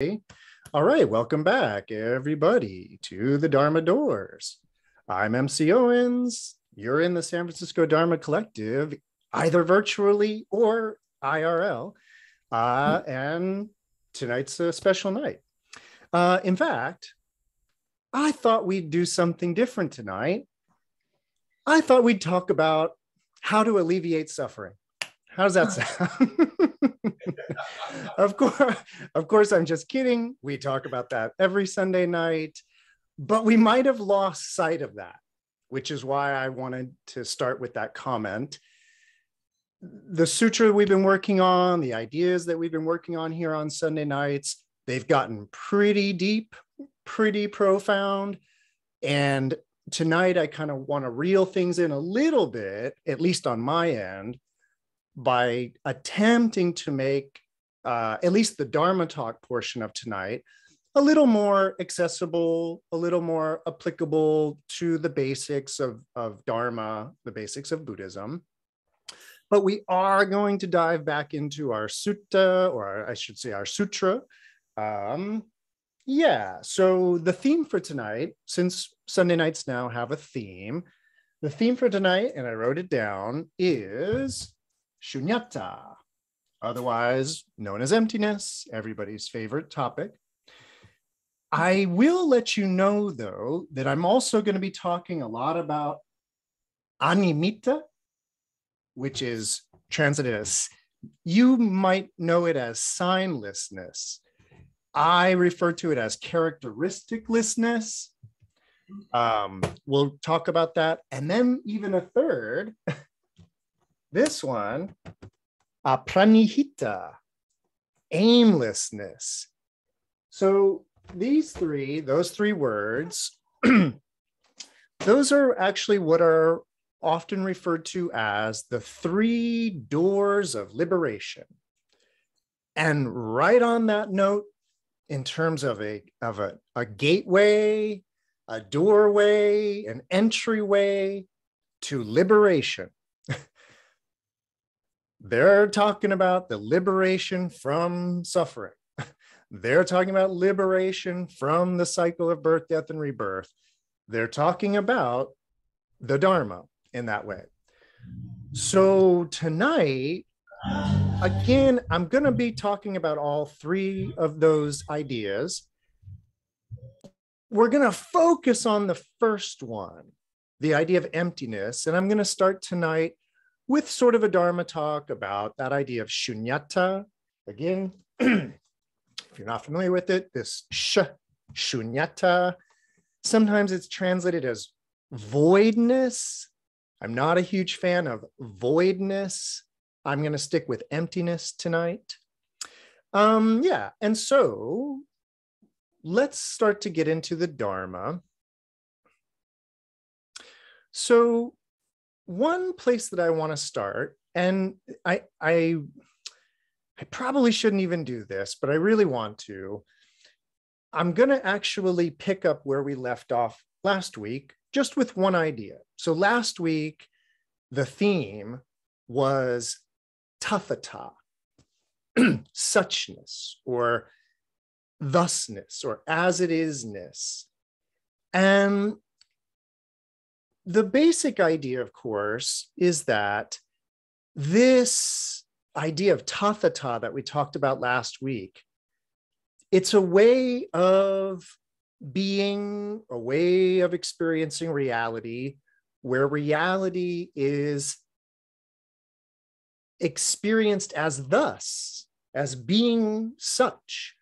All right, welcome back, everybody, to the Dharma Doors. I'm MC Owens. You're in the San Francisco Dharma Collective, either virtually or IRL. Uh, and tonight's a special night. Uh, in fact, I thought we'd do something different tonight. I thought we'd talk about how to alleviate suffering. How does that sound? of course, of course, I'm just kidding. We talk about that every Sunday night, but we might have lost sight of that, which is why I wanted to start with that comment. The sutra we've been working on, the ideas that we've been working on here on Sunday nights, they've gotten pretty deep, pretty profound. And tonight, I kind of want to reel things in a little bit, at least on my end, by attempting to make uh, at least the Dharma talk portion of tonight a little more accessible, a little more applicable to the basics of, of Dharma, the basics of Buddhism. But we are going to dive back into our sutta, or our, I should say our sutra. Um, yeah, so the theme for tonight, since Sunday nights now have a theme, the theme for tonight, and I wrote it down, is shunyata, otherwise known as emptiness, everybody's favorite topic. I will let you know, though, that I'm also going to be talking a lot about animitta, which is translated as, you might know it as signlessness. I refer to it as characteristiclessness. Um, we'll talk about that. And then, even a third, this one, apranihita, aimlessness. So these three, those three words, those are actually what are often referred to as the three doors of liberation. And right on that note, in terms of a of a, a gateway, a doorway, an entryway to liberation, they're talking about the liberation from suffering. They're talking about liberation from the cycle of birth, death, and rebirth. They're talking about the Dharma in that way. So tonight, again, I'm going to be talking about all three of those ideas. We're going to focus on the first one, the idea of emptiness. And I'm going to start tonight with sort of a Dharma talk about that idea of shunyata. Again, if you're not familiar with it, this sh, shunyata, sometimes it's translated as voidness. I'm not a huge fan of voidness. I'm going to stick with emptiness tonight. Um, yeah, and so let's start to get into the Dharma. So one place that I want to start, and I, I, I probably shouldn't even do this, but I really want to. I'm going to actually pick up where we left off last week, just with one idea. So last week, the theme was tathata, suchness, or thusness, or as it isness. And the basic idea, of course, is that this idea of tathata that we talked about last week, it's a way of being, a way of experiencing reality where reality is experienced as thus, as being such.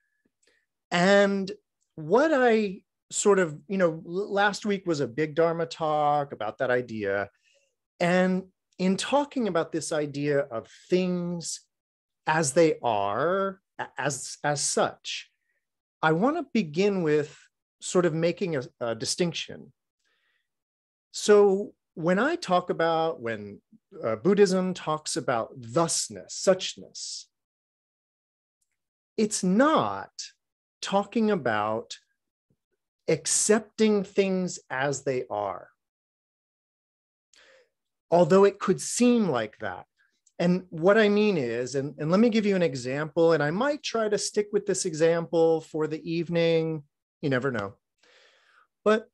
And what I sort of, you know, last week was a big Dharma talk about that idea. And in talking about this idea of things as they are, as, as such, I want to begin with sort of making a, a distinction. So when I talk about, when uh, Buddhism talks about thusness, suchness, it's not talking about accepting things as they are. Although it could seem like that. And what I mean is, and, and let me give you an example, and I might try to stick with this example for the evening. You never know. But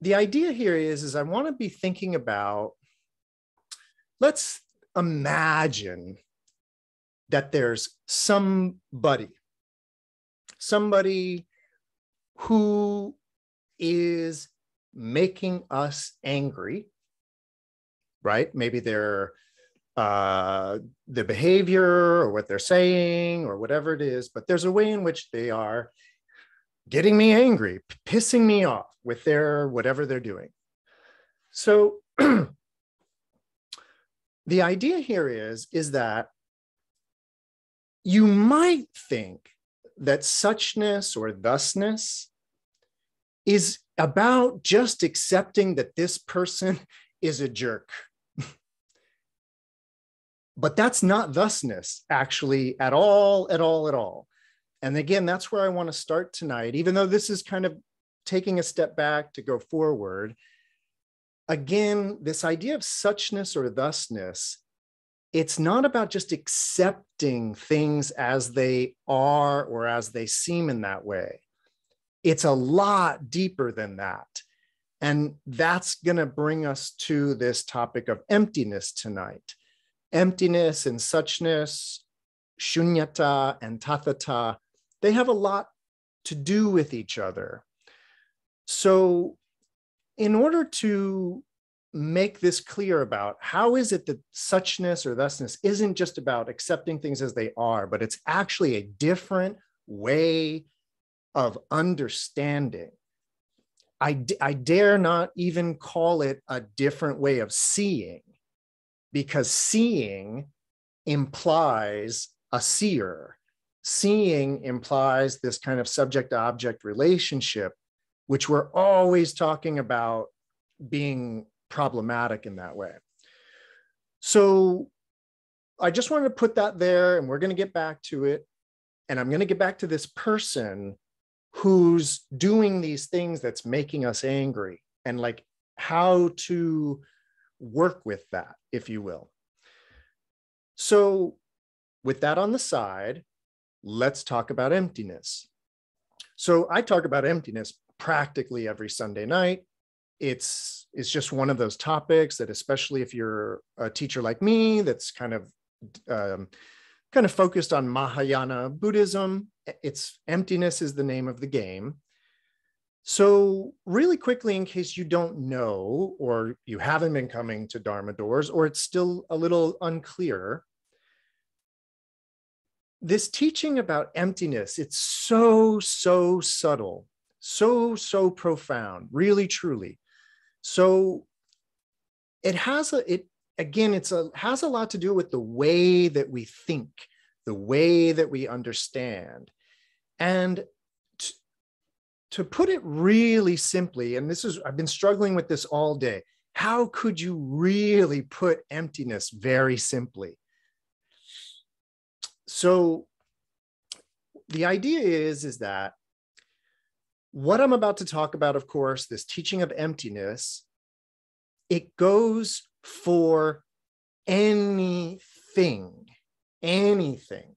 the idea here is, is I want to be thinking about, let's imagine that there's somebody, somebody who is making us angry, right? Maybe they're uh, the behavior or what they're saying or whatever it is, but there's a way in which they are getting me angry, pissing me off with their whatever they're doing. So the idea here is is that you might think that suchness or thusness is about just accepting that this person is a jerk. but that's not thusness actually at all, at all, at all. And again, that's where I want to start tonight, even though this is kind of taking a step back to go forward. Again, this idea of suchness or thusness, it's not about just accepting things as they are or as they seem in that way it's a lot deeper than that. And that's going to bring us to this topic of emptiness tonight. Emptiness and suchness, shunyata and tathata, they have a lot to do with each other. So, in order to make this clear about how is it that suchness or thusness isn't just about accepting things as they are, but it's actually a different way of understanding. I, I dare not even call it a different way of seeing because seeing implies a seer. Seeing implies this kind of subject object relationship, which we're always talking about being problematic in that way. So I just wanted to put that there, and we're going to get back to it. And I'm going to get back to this person who's doing these things that's making us angry and like how to work with that, if you will. So, with that on the side, let's talk about emptiness. So, I talk about emptiness practically every Sunday night. It's it's just one of those topics that, especially if you're a teacher like me, that's kind of um, kind of focused on Mahayana Buddhism. It's emptiness is the name of the game. So, really quickly, in case you don't know, or you haven't been coming to Dharma doors, or it's still a little unclear, this teaching about emptiness, it's so, so subtle, so, so profound, really, truly. So, it has a, it again, it's a has a lot to do with the way that we think, the way that we understand. And t- to put it really simply, and this is I've been struggling with this all day. How could you really put emptiness very simply? So the idea is is that what I'm about to talk about, of course, this teaching of emptiness, it goes for anything, anything,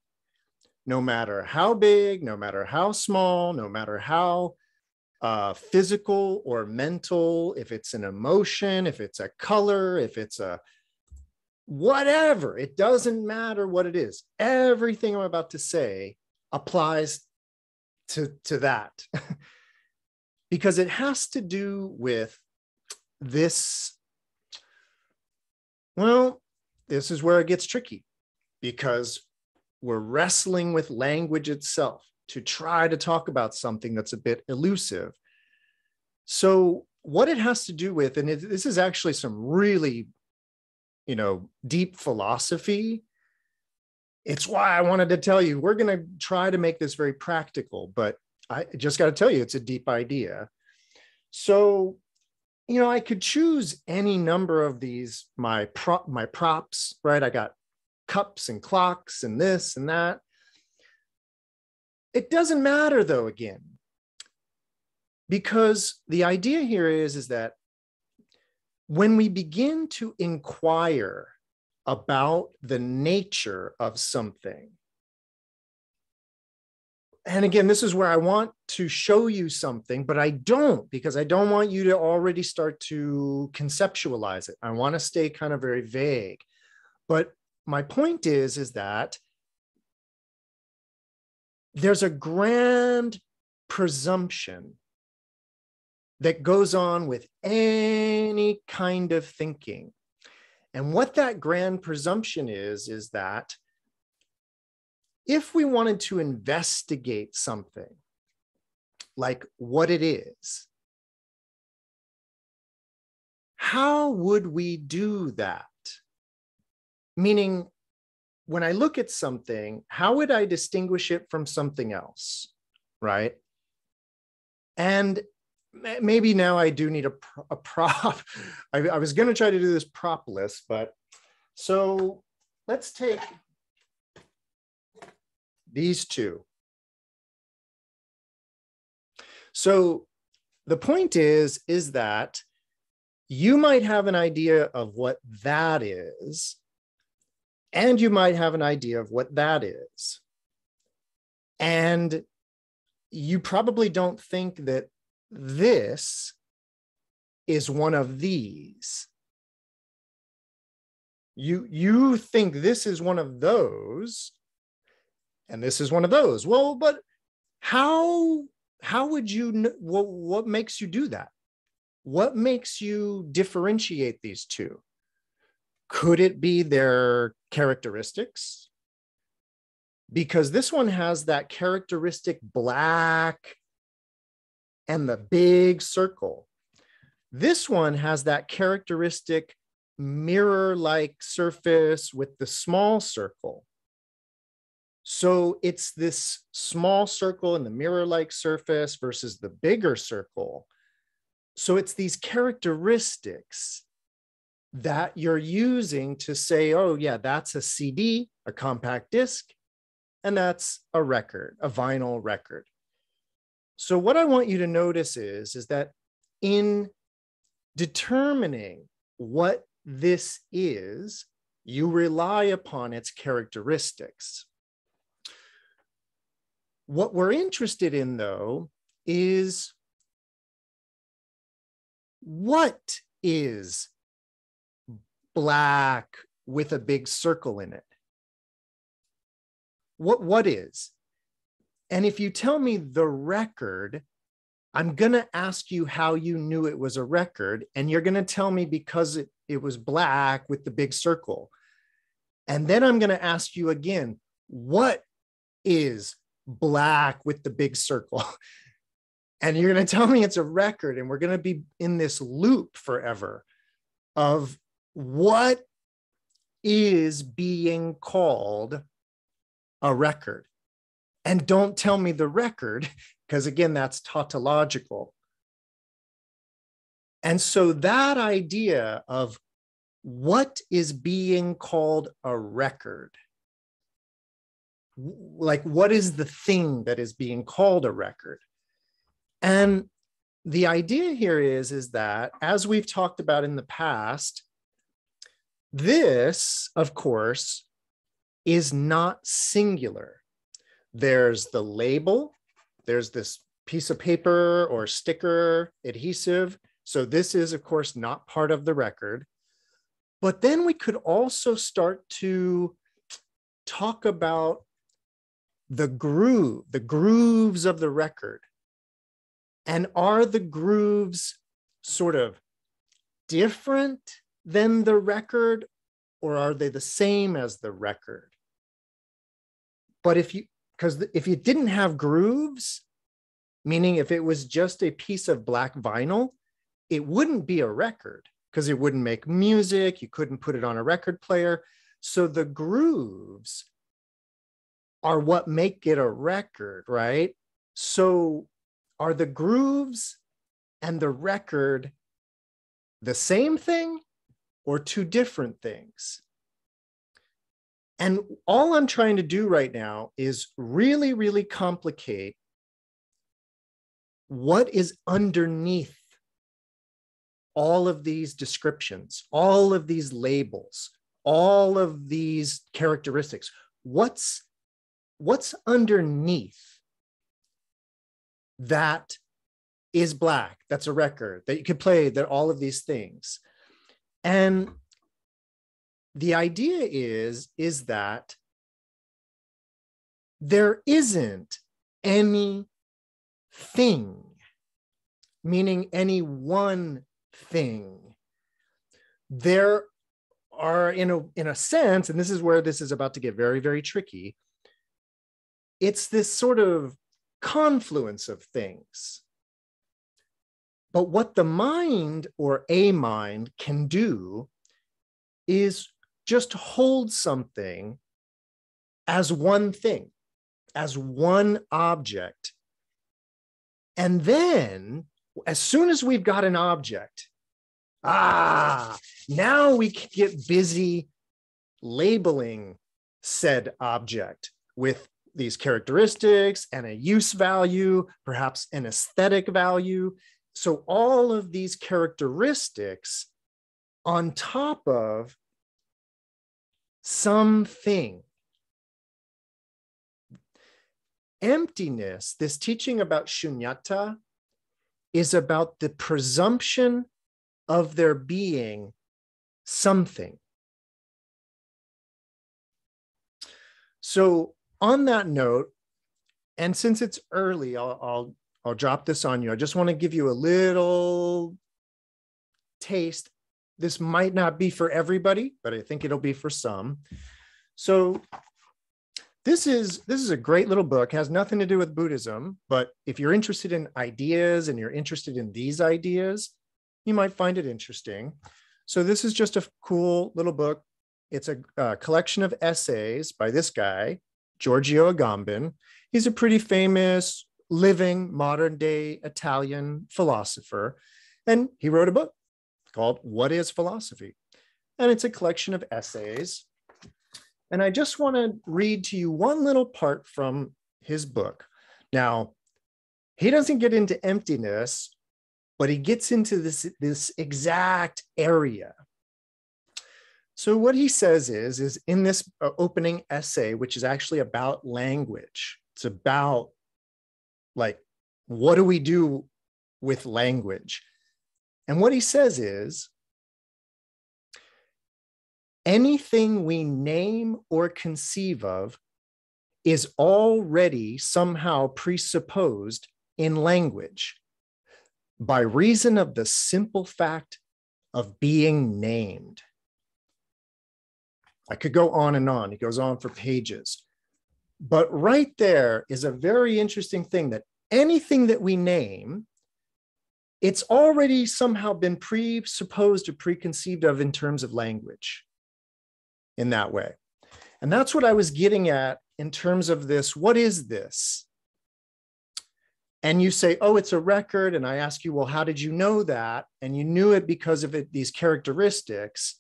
no matter how big, no matter how small, no matter how uh, physical or mental, if it's an emotion, if it's a color, if it's a whatever, it doesn't matter what it is. Everything I'm about to say applies to, to that because it has to do with this well, this is where it gets tricky because we're wrestling with language itself to try to talk about something that's a bit elusive. So, what it has to do with, and it, this is actually some really, you know, deep philosophy. It's why I wanted to tell you we're going to try to make this very practical, but I just got to tell you it's a deep idea. So, you know, I could choose any number of these my prop my props, right? I got cups and clocks and this and that. It doesn't matter though again. Because the idea here is is that when we begin to inquire about the nature of something. And again, this is where I want to show you something, but I don't because I don't want you to already start to conceptualize it. I want to stay kind of very vague. But my point is, is that there's a grand presumption that goes on with any kind of thinking. And what that grand presumption is, is that if we wanted to investigate something, like what it is, how would we do that? Meaning, when I look at something, how would I distinguish it from something else? Right. And maybe now I do need a, a prop. I, I was going to try to do this propless, but so let's take these two. So the point is, is that you might have an idea of what that is, and you might have an idea of what that is. And you probably don't think that this is one of these. You, you think this is one of those, and this is one of those. Well, but how how would you what, what makes you do that? What makes you differentiate these two? Could it be their characteristics? Because this one has that characteristic black and the big circle. This one has that characteristic mirror like surface with the small circle. So it's this small circle and the mirror like surface versus the bigger circle. So it's these characteristics that you're using to say, oh, yeah, that's a CD, a compact disc, and that's a record, a vinyl record. So what I want you to notice is, is that in determining what this is, you rely upon its characteristics. What we're interested in, though, is what is black with a big circle in it? What, what is? And if you tell me the record, I'm going to ask you how you knew it was a record. And you're going to tell me because it, it was black with the big circle. And then I'm going to ask you again, what is black with the big circle? And you're going to tell me it's a record. And we're going to be in this loop forever of what is being called a record. And don't tell me the record, because again, that's tautological. And so that idea of what is being called a record, like what is the thing that is being called a record? And the idea here is, is that as we've talked about in the past, this, of course, is not singular there's the label, there's this piece of paper or sticker adhesive. So this is, of course, not part of the record. But then we could also start to talk about the groove, the grooves of the record. And are the grooves sort of different than the record, or are they the same as the record? But if you because if you didn't have grooves, meaning if it was just a piece of black vinyl, it wouldn't be a record because it wouldn't make music. You couldn't put it on a record player. So the grooves are what make it a record, right? So are the grooves and the record the same thing or two different things? And all I'm trying to do right now is really, really complicate what is underneath all of these descriptions, all of these labels, all of these characteristics. What's what's underneath that is black? That's a record that you could play. That all of these things, and the idea is is that there isn't any thing, meaning any one thing. There are, in a, in a sense, and this is where this is about to get very, very tricky, it's this sort of confluence of things. But what the mind or a mind can do is just hold something as one thing, as one object. And then, as soon as we've got an object, ah, now we can get busy labeling said object with these characteristics and a use value, perhaps an aesthetic value. So, all of these characteristics on top of something emptiness, this teaching about shunyata, is about the presumption of there being something. So, on that note, and since it's early, I'll, I'll, I'll drop this on you. I just want to give you a little taste. This might not be for everybody, but I think it'll be for some. So, this is this is a great little book has nothing to do with buddhism but if you're interested in ideas and you're interested in these ideas you might find it interesting so this is just a cool little book it's a, a collection of essays by this guy giorgio agamben he's a pretty famous living modern day italian philosopher and he wrote a book called what is philosophy and it's a collection of essays and I just want to read to you one little part from his book. Now, he doesn't get into emptiness, but he gets into this, this exact area. So what he says is, is in this uh, opening essay, which is actually about language, it's about like, what do we do with language? And what he says is, anything we name or conceive of is already somehow presupposed in language by reason of the simple fact of being named. I could go on and on. He goes on for pages. But right there is a very interesting thing that anything that we name, it's already somehow been presupposed or preconceived of in terms of language in that way. And that's what I was getting at in terms of this what is this? And you say, oh, it's a record. And I ask you, well, how did you know that? And you knew it because of it, these characteristics.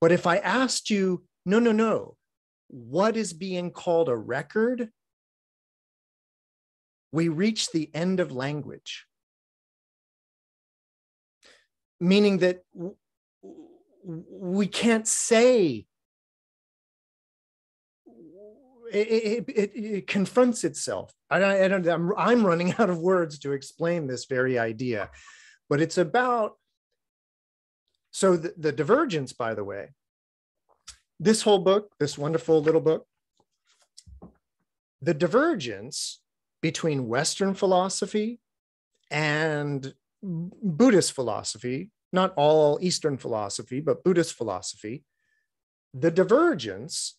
But if I asked you, no, no, no, what is being called a record? We reach the end of language. Meaning that we can't say it, it, it, confronts itself. I, I don't, I'm, I'm running out of words to explain this very idea, but it's about. So the, the divergence, by the way, this whole book, this wonderful little book, the divergence between Western philosophy and Buddhist philosophy, not all Eastern philosophy, but Buddhist philosophy, the divergence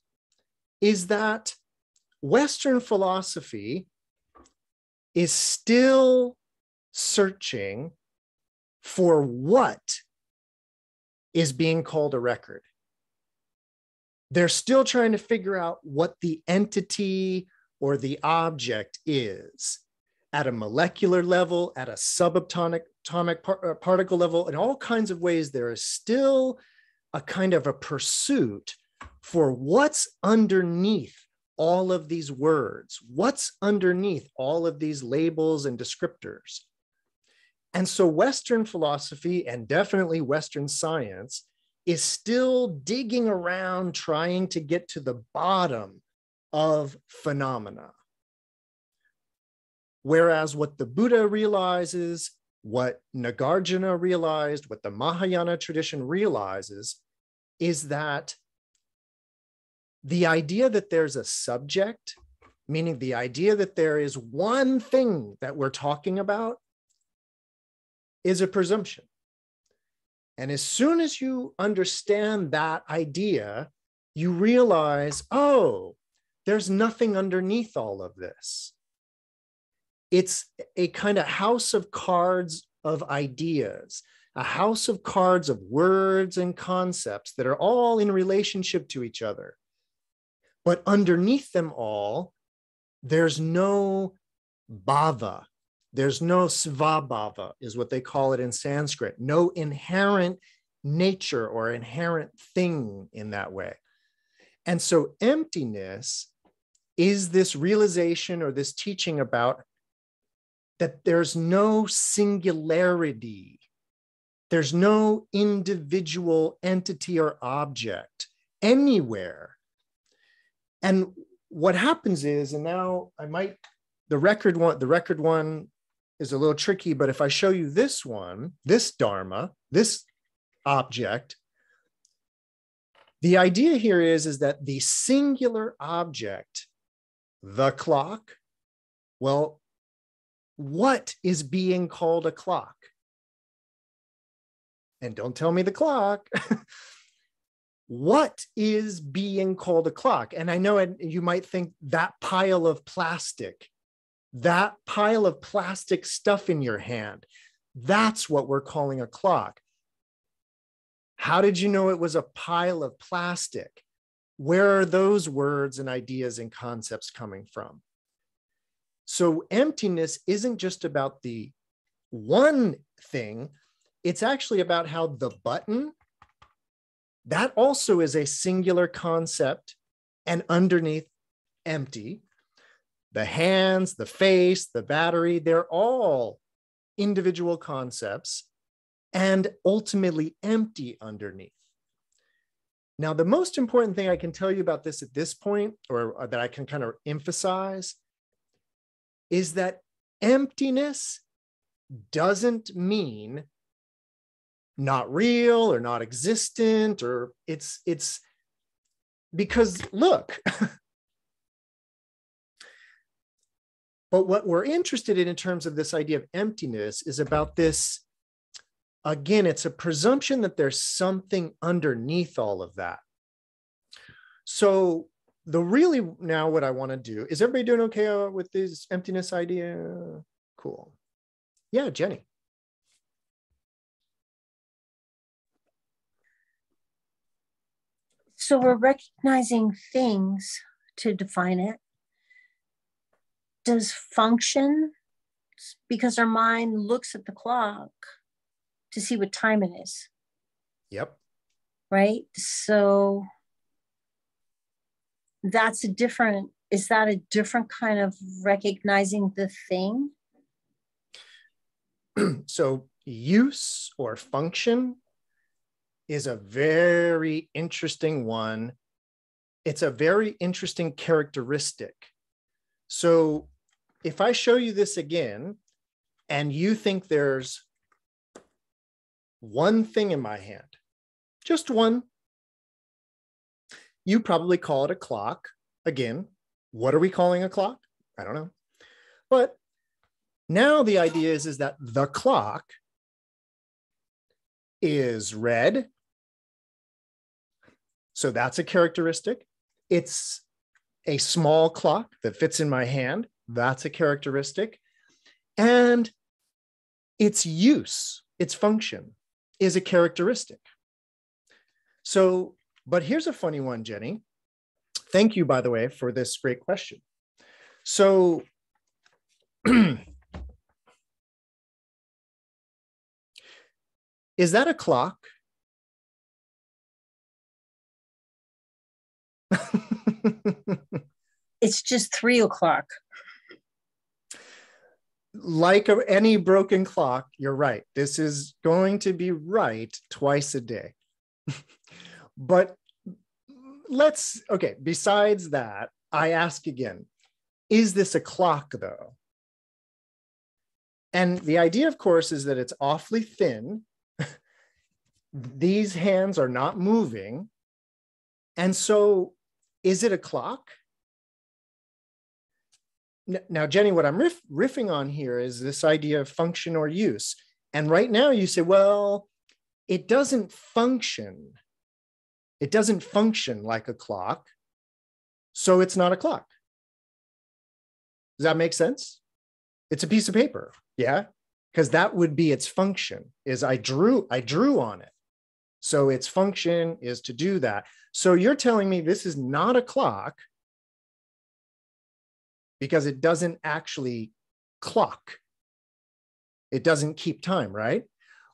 is that Western philosophy is still searching for what is being called a record. They're still trying to figure out what the entity or the object is at a molecular level, at a subatomic atomic par- uh, particle level, in all kinds of ways. There is still a kind of a pursuit for what's underneath all of these words? What's underneath all of these labels and descriptors? And so, Western philosophy and definitely Western science is still digging around trying to get to the bottom of phenomena. Whereas what the Buddha realizes, what Nagarjuna realized, what the Mahayana tradition realizes, is that the idea that there's a subject, meaning the idea that there is one thing that we're talking about, is a presumption. And as soon as you understand that idea, you realize, oh, there's nothing underneath all of this. It's a kind of house of cards of ideas, a house of cards of words and concepts that are all in relationship to each other. But underneath them all, there's no bhava, there's no svabhava, is what they call it in Sanskrit, no inherent nature or inherent thing in that way. And so emptiness is this realization or this teaching about that there's no singularity, there's no individual entity or object anywhere. And what happens is, and now I might the record one, the record one is a little tricky, but if I show you this one, this Dharma, this object, the idea here is, is that the singular object, the clock, well, what is being called a clock? And don't tell me the clock. what is being called a clock? And I know you might think that pile of plastic that pile of plastic stuff in your hand. That's what we're calling a clock. How did you know it was a pile of plastic? Where are those words and ideas and concepts coming from? So, emptiness isn't just about the one thing, it's actually about how the button, that also is a singular concept and underneath empty the hands, the face, the battery, they're all individual concepts and ultimately empty underneath. Now, the most important thing I can tell you about this at this point, or, or that I can kind of emphasize, is that emptiness doesn't mean not real or not existent or it's it's because look But what we're interested in in terms of this idea of emptiness is about this. Again, it's a presumption that there's something underneath all of that. So the really now what I want to do is everybody doing okay uh, with this emptiness idea? Cool. Yeah, Jenny. So we're recognizing things to define it does function because our mind looks at the clock to see what time it is. Yep. Right. So that's a different, is that a different kind of recognizing the thing? so use or function is a very interesting one. It's a very interesting characteristic. So if I show you this again and you think there's one thing in my hand, just one, you probably call it a clock. Again, what are we calling a clock? I don't know. But now the idea is, is that the clock is red. So that's a characteristic. It's a small clock that fits in my hand. That's a characteristic. And its use, its function is a characteristic. So, but here's a funny one, Jenny. Thank you, by the way, for this great question. So, is that a clock? it's just three o'clock like a, any broken clock, you're right. This is going to be right twice a day. but let's, okay, besides that, I ask again is this a clock though? And the idea, of course, is that it's awfully thin. These hands are not moving. And so, is it a clock? Now, Jenny, what I'm riff, riffing on here is this idea of function or use. And right now you say, well, it doesn't function. It doesn't function like a clock. So it's not a clock. Does that make sense? It's a piece of paper. Yeah. Because that would be its function is I drew, I drew on it. So its function is to do that. So you're telling me this is not a clock because it doesn't actually clock. It doesn't keep time, right?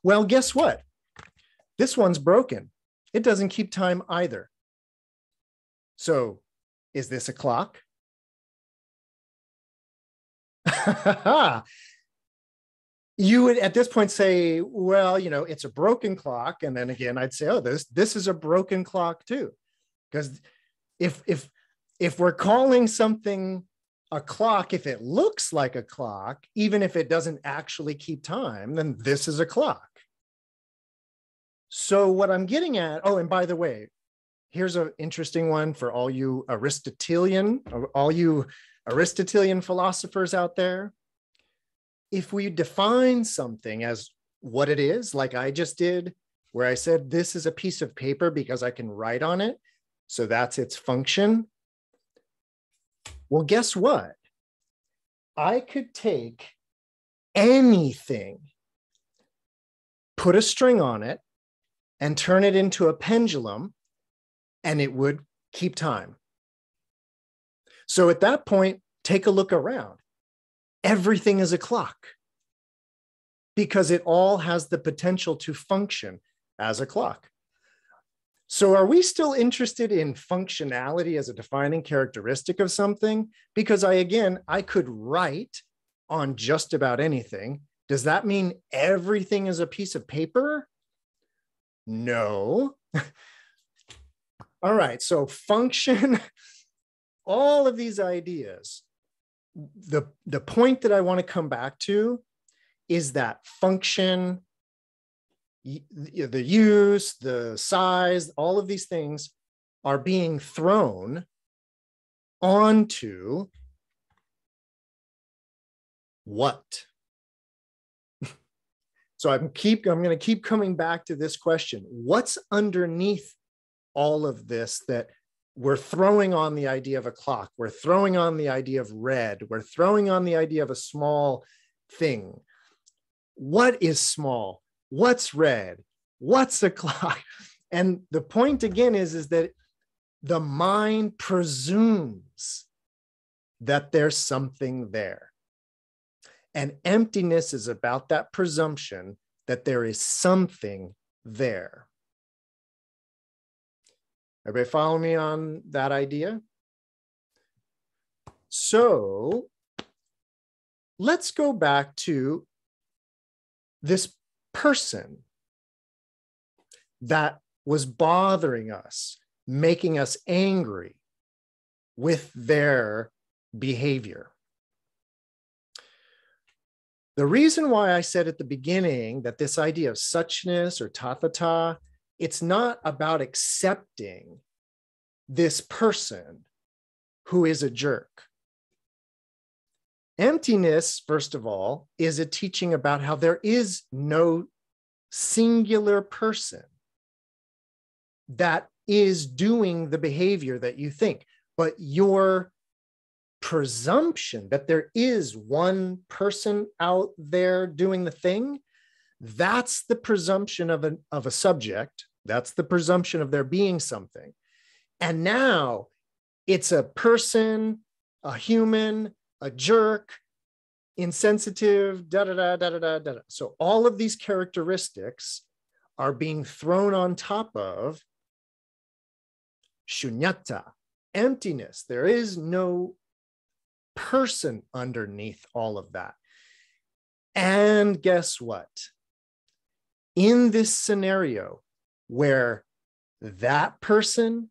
Well, guess what? This one's broken. It doesn't keep time either. So is this a clock? you would at this point say, well, you know, it's a broken clock. And then again, I'd say, oh, this this is a broken clock too. Because if if if we're calling something a clock, if it looks like a clock, even if it doesn't actually keep time, then this is a clock. So what I'm getting at, oh, and by the way, here's an interesting one for all you Aristotelian, all you Aristotelian philosophers out there. If we define something as what it is, like I just did, where I said this is a piece of paper because I can write on it, so that's its function. Well, guess what? I could take anything, put a string on it, and turn it into a pendulum, and it would keep time. So at that point, take a look around. Everything is a clock because it all has the potential to function as a clock. So, are we still interested in functionality as a defining characteristic of something? Because I, again, I could write on just about anything. Does that mean everything is a piece of paper? No. all right. So, function, all of these ideas. The, the point that I want to come back to is that function the use, the size, all of these things are being thrown onto what? so I'm keep I'm going to keep coming back to this question. What's underneath all of this that we're throwing on the idea of a clock, we're throwing on the idea of red, we're throwing on the idea of a small thing. What is small? What's red? What's a clock and the point again is is that the mind presumes that there's something there. And emptiness is about that presumption that there is something there. Everybody follow me on that idea? So let's go back to this person that was bothering us, making us angry with their behavior. The reason why I said at the beginning that this idea of suchness or tathata, it's not about accepting this person who is a jerk. Emptiness, first of all, is a teaching about how there is no singular person that is doing the behavior that you think, but your presumption that there is one person out there doing the thing, that's the presumption of, an, of a subject. That's the presumption of there being something. And now it's a person, a human, a jerk, insensitive, da da da da da da da. So all of these characteristics are being thrown on top of shunyata, emptiness. There is no person underneath all of that. And guess what? In this scenario where that person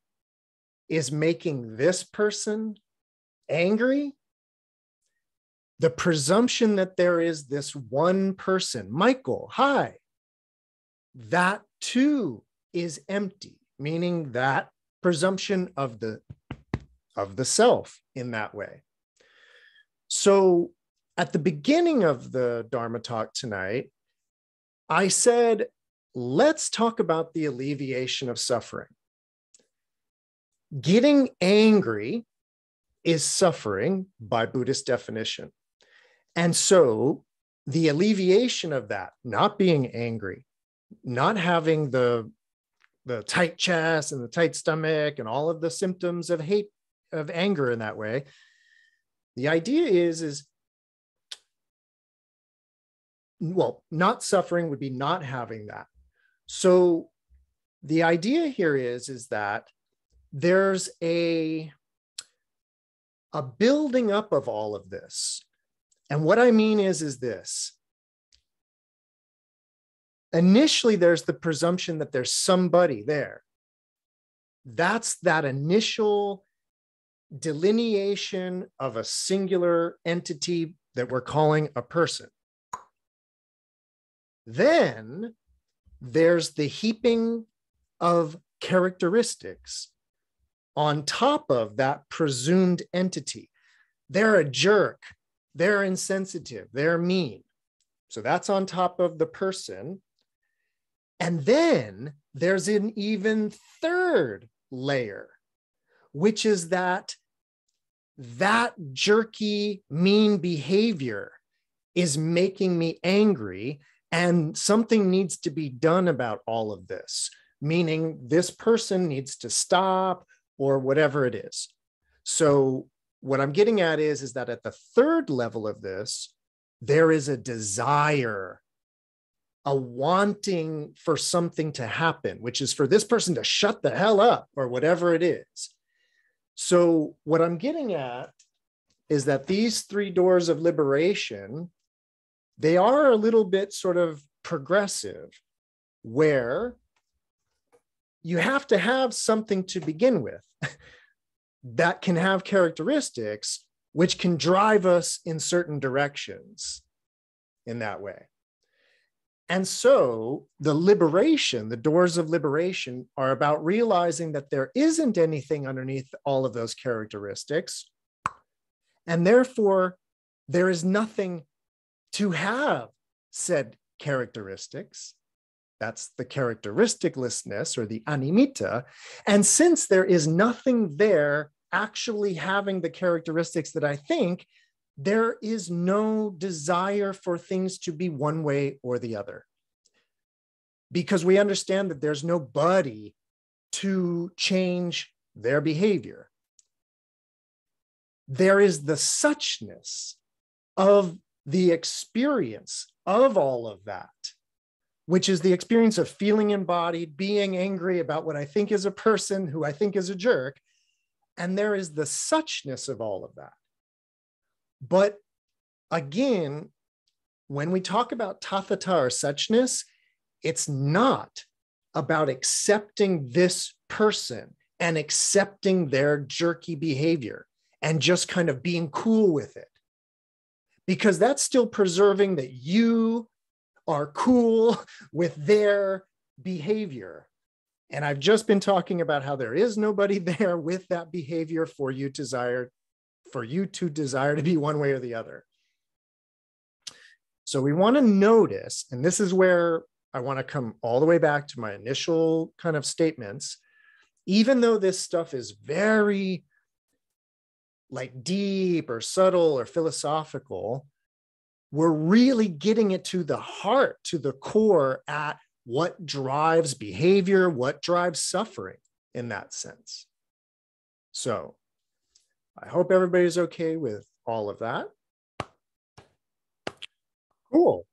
is making this person angry, the presumption that there is this one person, Michael, hi, that too is empty, meaning that presumption of the of the self in that way. So at the beginning of the Dharma talk tonight, I said, let's talk about the alleviation of suffering. Getting angry is suffering by Buddhist definition. And so the alleviation of that, not being angry, not having the the tight chest and the tight stomach and all of the symptoms of hate of anger in that way the idea is is well not suffering would be not having that. So the idea here is is that there's a a building up of all of this and what i mean is is this. Initially there's the presumption that there's somebody there. That's that initial delineation of a singular entity that we're calling a person. Then there's the heaping of characteristics on top of that presumed entity. They're a jerk they're insensitive they're mean so that's on top of the person and then there's an even third layer, which is that that jerky, mean behavior is making me angry. And something needs to be done about all of this, meaning this person needs to stop or whatever it is. So, what I'm getting at is, is that at the third level of this, there is a desire a wanting for something to happen, which is for this person to shut the hell up or whatever it is. So, what I'm getting at is that these three doors of liberation, they are a little bit sort of progressive, where you have to have something to begin with that can have characteristics which can drive us in certain directions in that way. And so the liberation, the doors of liberation are about realizing that there isn't anything underneath all of those characteristics. And therefore, there is nothing to have said characteristics. That's the characteristiclessness or the animitta. And since there is nothing there actually having the characteristics that I think, there is no desire for things to be one way or the other. Because we understand that there's nobody to change their behavior. There is the suchness of the experience of all of that, which is the experience of feeling embodied, being angry about what I think is a person who I think is a jerk. And there is the suchness of all of that. But again, when we talk about tathata or suchness, it's not about accepting this person and accepting their jerky behavior and just kind of being cool with it. Because that's still preserving that you are cool with their behavior. And I've just been talking about how there is nobody there with that behavior for you to desire for you to desire to be one way or the other. So we want to notice, and this is where I want to come all the way back to my initial kind of statements. Even though this stuff is very like deep or subtle or philosophical, we're really getting it to the heart, to the core at what drives behavior, what drives suffering in that sense. So I hope everybody's okay with all of that. Cool.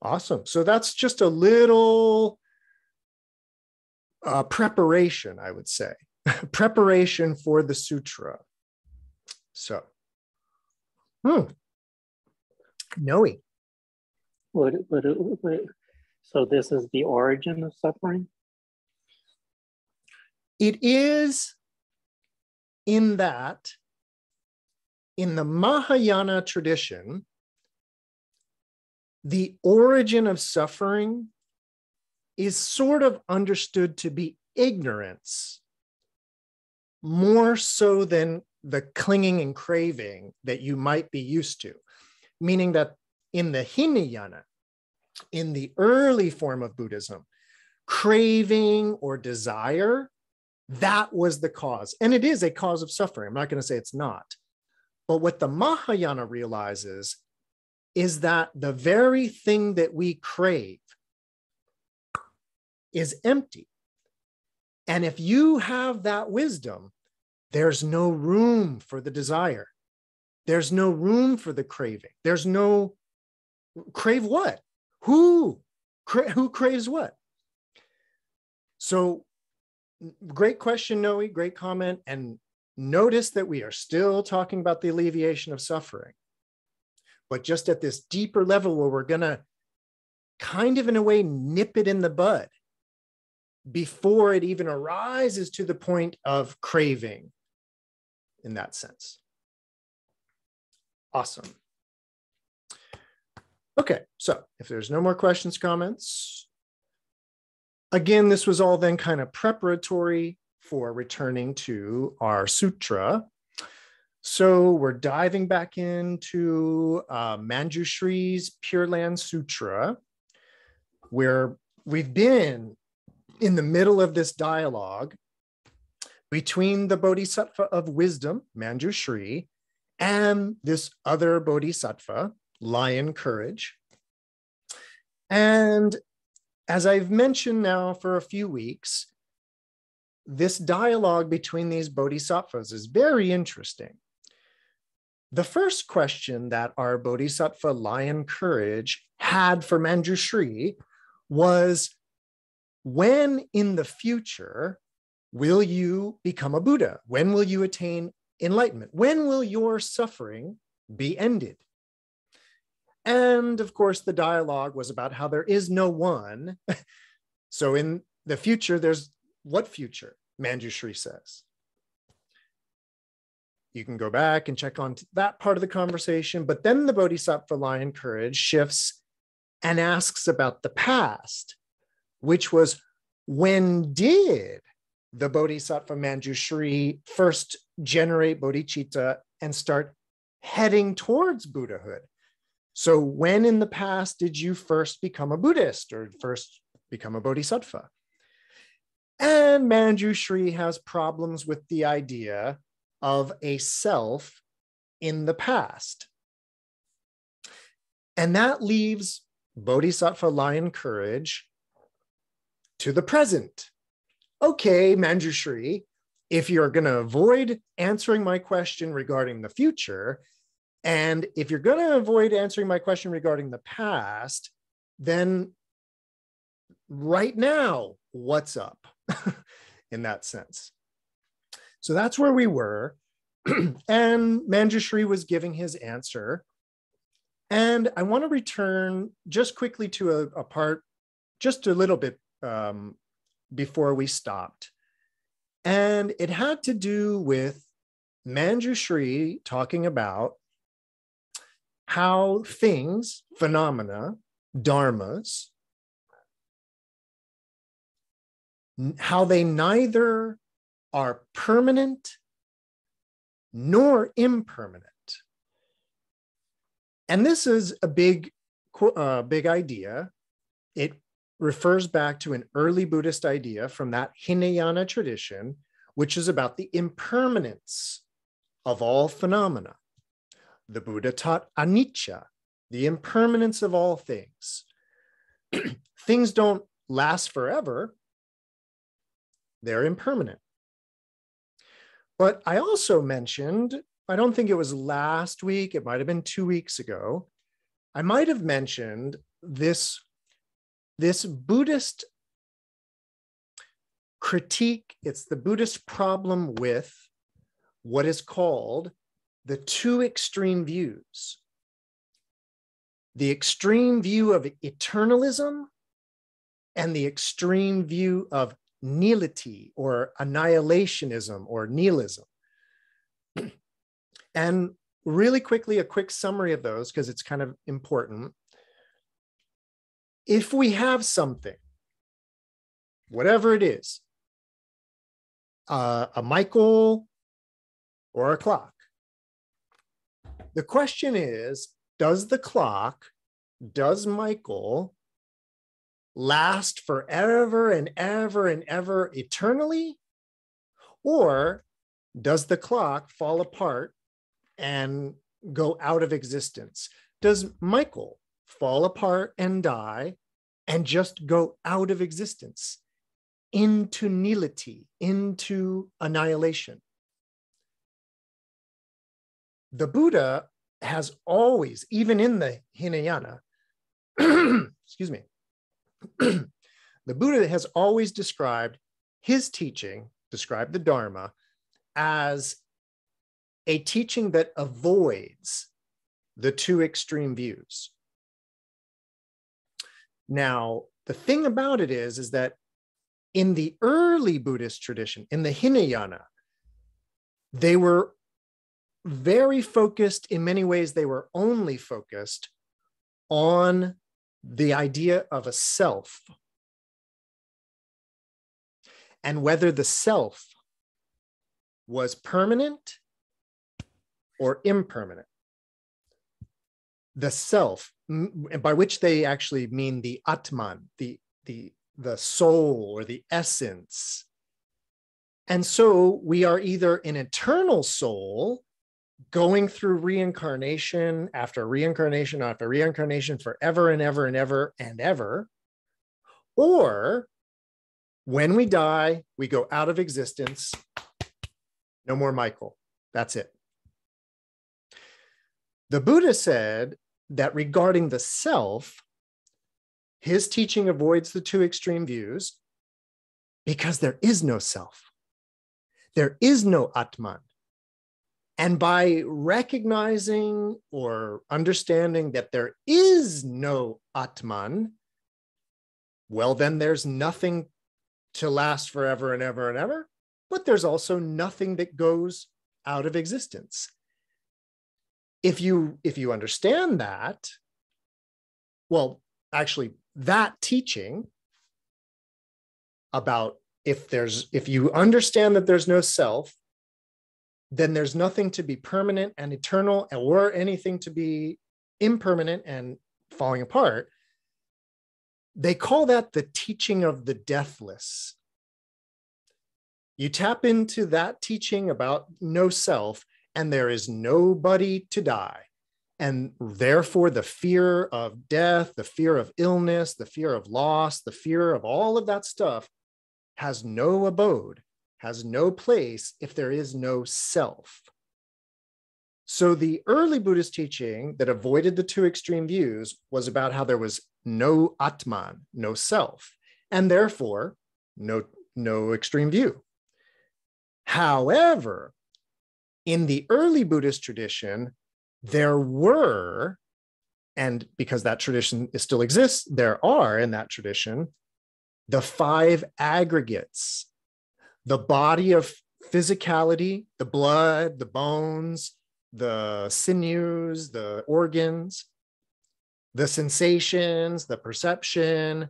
Awesome. So that's just a little uh, preparation, I would say, preparation for the sutra. So, hmm. Knowing. What, what, what, so this is the origin of suffering? It is in that, in the Mahayana tradition, the origin of suffering is sort of understood to be ignorance more so than the clinging and craving that you might be used to. Meaning that in the Hinayana, in the early form of Buddhism, craving or desire, that was the cause. And it is a cause of suffering. I'm not going to say it's not. But what the Mahayana realizes is that the very thing that we crave is empty. And if you have that wisdom, there's no room for the desire. There's no room for the craving. There's no crave what? Who? Cra- who craves what? So, great question, Noe. Great comment. And notice that we are still talking about the alleviation of suffering, but just at this deeper level where we're going to kind of, in a way, nip it in the bud before it even arises to the point of craving in that sense. Awesome. Okay, so if there's no more questions, comments, again, this was all then kind of preparatory for returning to our sutra. So we're diving back into uh, Manjushri's Pure Land Sutra, where we've been in the middle of this dialogue between the bodhisattva of wisdom, Manjushri, and this other bodhisattva, lion courage. And as I've mentioned now for a few weeks, this dialogue between these bodhisattvas is very interesting. The first question that our bodhisattva lion courage had for Manjushri was when in the future will you become a Buddha? When will you attain enlightenment? When will your suffering be ended? And of course, the dialogue was about how there is no one. so in the future, there's what future? Manjushri says. You can go back and check on that part of the conversation. But then the Bodhisattva Lion Courage shifts and asks about the past, which was when did the Bodhisattva Manjushri first generate bodhicitta and start heading towards Buddhahood? So, when in the past did you first become a Buddhist or first become a Bodhisattva? And Manjushri has problems with the idea of a self in the past. And that leaves Bodhisattva Lion Courage to the present. Okay, Manjushri, if you're going to avoid answering my question regarding the future, and if you're going to avoid answering my question regarding the past, then right now, what's up in that sense? So that's where we were. and Manjushri was giving his answer. And I want to return just quickly to a, a part, just a little bit um, before we stopped. And it had to do with Manjushri talking about how things, phenomena, dharmas, how they neither are permanent nor impermanent. And this is a big, uh, big idea. It refers back to an early Buddhist idea from that Hinayana tradition, which is about the impermanence of all phenomena. The Buddha taught anicca, the impermanence of all things. things don't last forever, they're impermanent. But I also mentioned, I don't think it was last week, it might have been two weeks ago, I might have mentioned this, this Buddhist critique, it's the Buddhist problem with what is called the two extreme views the extreme view of eternalism and the extreme view of nihility or annihilationism or nihilism. and really quickly, a quick summary of those because it's kind of important. If we have something, whatever it is, uh, a Michael or a clock, the question is Does the clock, does Michael last forever and ever and ever eternally? Or does the clock fall apart and go out of existence? Does Michael fall apart and die and just go out of existence into nihility, into annihilation? The Buddha has always, even in the Hinayana, excuse me, the Buddha has always described his teaching, described the Dharma, as a teaching that avoids the two extreme views. Now, the thing about it is, is that in the early Buddhist tradition, in the Hinayana, they were very focused, in many ways, they were only focused on the idea of a self and whether the self was permanent or impermanent. The self, by which they actually mean the Atman, the, the, the soul or the essence. And so we are either an eternal soul going through reincarnation after reincarnation after reincarnation forever and ever and ever and ever. Or when we die, we go out of existence. No more Michael. That's it. The Buddha said that regarding the self, his teaching avoids the two extreme views because there is no self. There is no Atman. And by recognizing or understanding that there is no Atman, well, then there's nothing to last forever and ever and ever, but there's also nothing that goes out of existence. If you if you understand that, well, actually, that teaching about if there's if you understand that there's no self then there's nothing to be permanent and eternal or anything to be impermanent and falling apart. They call that the teaching of the deathless. You tap into that teaching about no self, and there is nobody to die. And therefore, the fear of death, the fear of illness, the fear of loss, the fear of all of that stuff has no abode has no place if there is no self. So the early Buddhist teaching that avoided the two extreme views was about how there was no Atman, no self, and therefore no, no extreme view. However, in the early Buddhist tradition, there were, and because that tradition still exists, there are in that tradition, the five aggregates the body of physicality, the blood, the bones, the sinews, the organs, the sensations, the perception,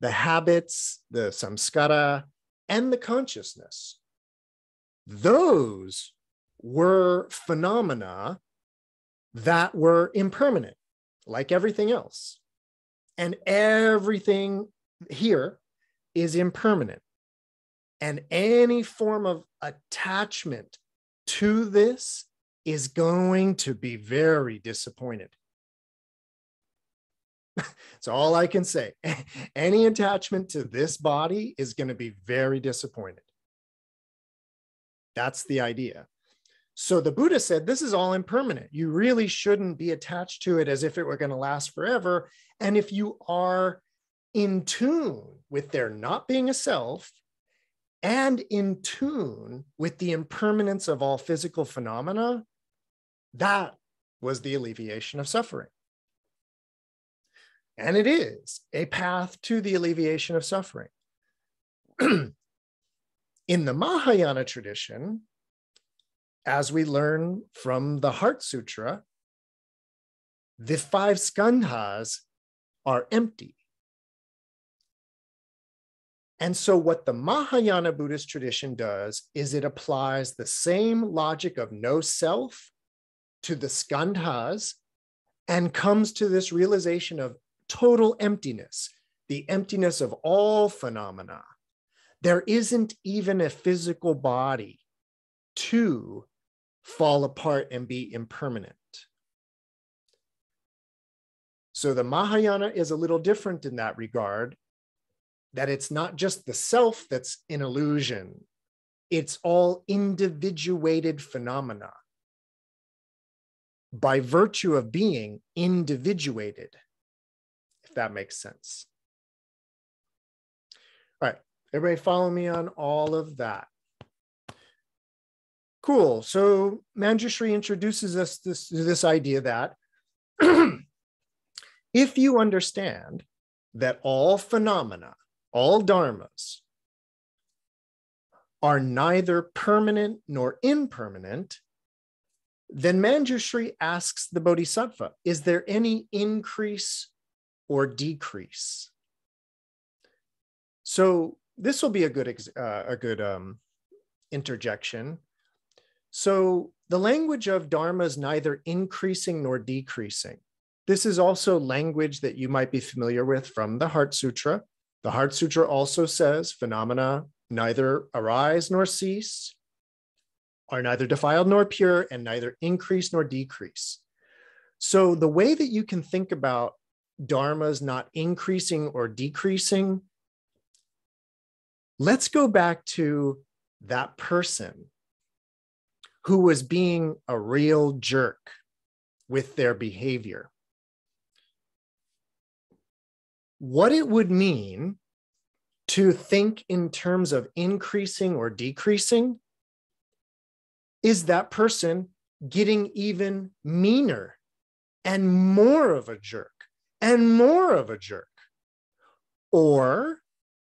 the habits, the samskara, and the consciousness. Those were phenomena that were impermanent, like everything else. And everything here is impermanent. And any form of attachment to this is going to be very disappointed. That's all I can say. Any attachment to this body is going to be very disappointed. That's the idea. So the Buddha said, This is all impermanent. You really shouldn't be attached to it as if it were going to last forever. And if you are in tune with there not being a self and in tune with the impermanence of all physical phenomena, that was the alleviation of suffering. And it is a path to the alleviation of suffering. In the Mahayana tradition, as we learn from the Heart Sutra, the five skandhas are empty. And so, what the Mahayana Buddhist tradition does is it applies the same logic of no self to the skandhas and comes to this realization of total emptiness, the emptiness of all phenomena. There isn't even a physical body to fall apart and be impermanent. So the Mahayana is a little different in that regard, that it's not just the self that's in illusion, it's all individuated phenomena by virtue of being individuated, if that makes sense. All right, everybody follow me on all of that. Cool. So Manjushri introduces us this, this idea that if you understand that all phenomena, all dharmas, are neither permanent nor impermanent, then Manjushri asks the Bodhisattva, is there any increase or decrease? So this will be a good, uh, a good um, interjection. So the language of Dharma is neither increasing nor decreasing. This is also language that you might be familiar with from the Heart Sutra. The Heart Sutra also says phenomena neither arise nor cease, are neither defiled nor pure, and neither increase nor decrease. So the way that you can think about dharmas not increasing or decreasing, let's go back to that person who was being a real jerk with their behavior. What it would mean to think in terms of increasing or decreasing is that person getting even meaner and more of a jerk and more of a jerk. Or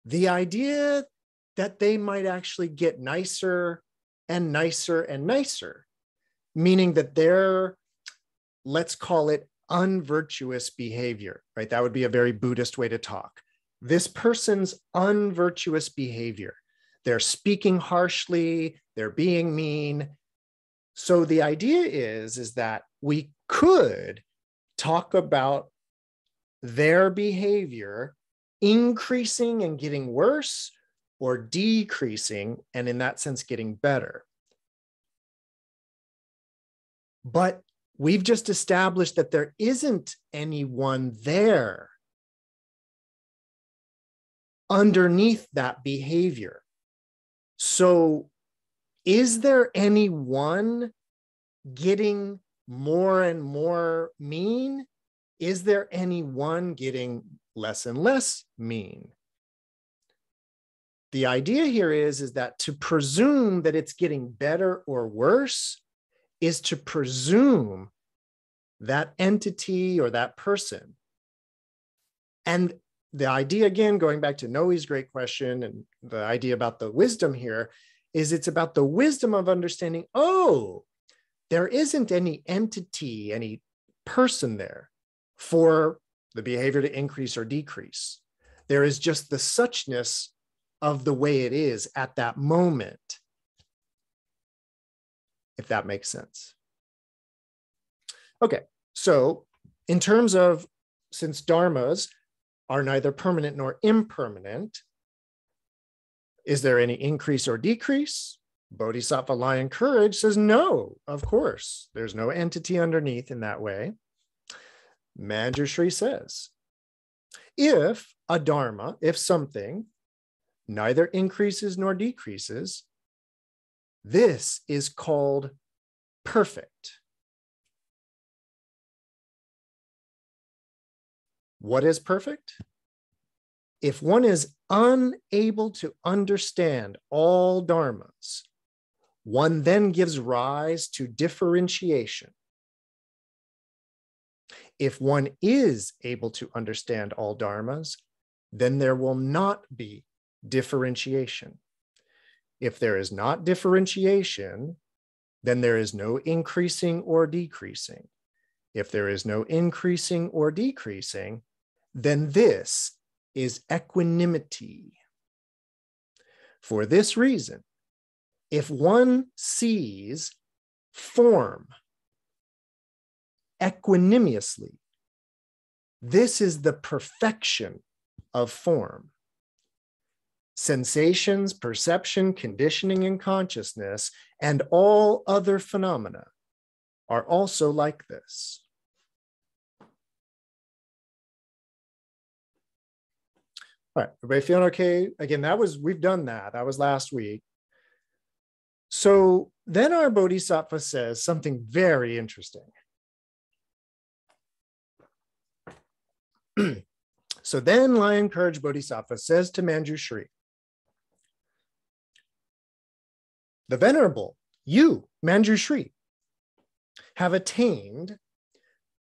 the idea that they might actually get nicer and nicer and nicer, meaning that their, let's call it unvirtuous behavior, right? That would be a very Buddhist way to talk. This person's unvirtuous behavior, they're speaking harshly, they're being mean. So the idea is, is that we could talk about their behavior increasing and getting worse or decreasing, and in that sense, getting better. But we've just established that there isn't anyone there underneath that behavior. So, is there anyone getting more and more mean? Is there anyone getting less and less mean? The idea here is is that to presume that it's getting better or worse is to presume that entity or that person. And the idea again going back to noe's great question and the idea about the wisdom here is it's about the wisdom of understanding oh there isn't any entity any person there for the behavior to increase or decrease. There is just the suchness of the way it is at that moment, if that makes sense. Okay, so in terms of since dharmas are neither permanent nor impermanent, is there any increase or decrease? Bodhisattva Lion Courage says no, of course. There's no entity underneath in that way. Manjushri says, if a dharma, if something neither increases nor decreases. This is called perfect. What is perfect? If one is unable to understand all dharmas, one then gives rise to differentiation. If one is able to understand all dharmas, then there will not be differentiation. if there is not differentiation, then there is no increasing or decreasing. If there is no increasing or decreasing, then this is equanimity. For this reason, if one sees form equanimously, this is the perfection of form. Sensations, perception, conditioning, and consciousness, and all other phenomena are also like this. All right, everybody feeling okay? Again, that was, we've done that. That was last week. So then our Bodhisattva says something very interesting. so then Lion Courage Bodhisattva says to Manjushri, the Venerable, you, Manjushri, have attained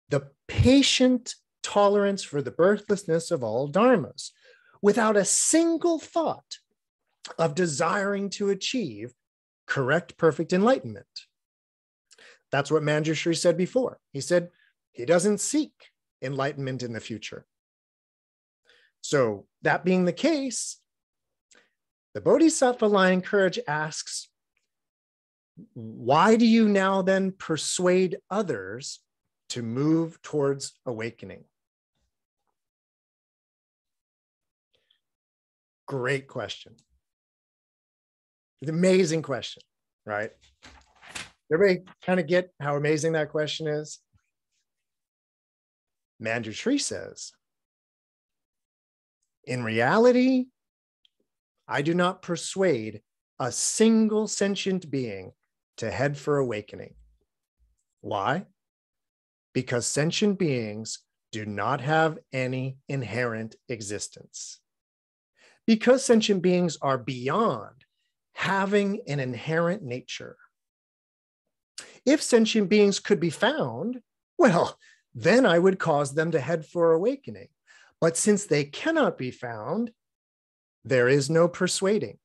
the patient tolerance for the birthlessness of all dharmas without a single thought of desiring to achieve correct, perfect enlightenment. That's what Manjushri said before. He said he doesn't seek enlightenment in the future. So, that being the case, the Bodhisattva Lion Courage asks, Why do you now then persuade others to move towards awakening? Great question. Amazing question, right? Everybody kind of get how amazing that question is? Manjushri says, in reality, I do not persuade a single sentient being to head for awakening. Why? Because sentient beings do not have any inherent existence because sentient beings are beyond having an inherent nature. If sentient beings could be found, well, then I would cause them to head for awakening. But since they cannot be found, there is no persuading.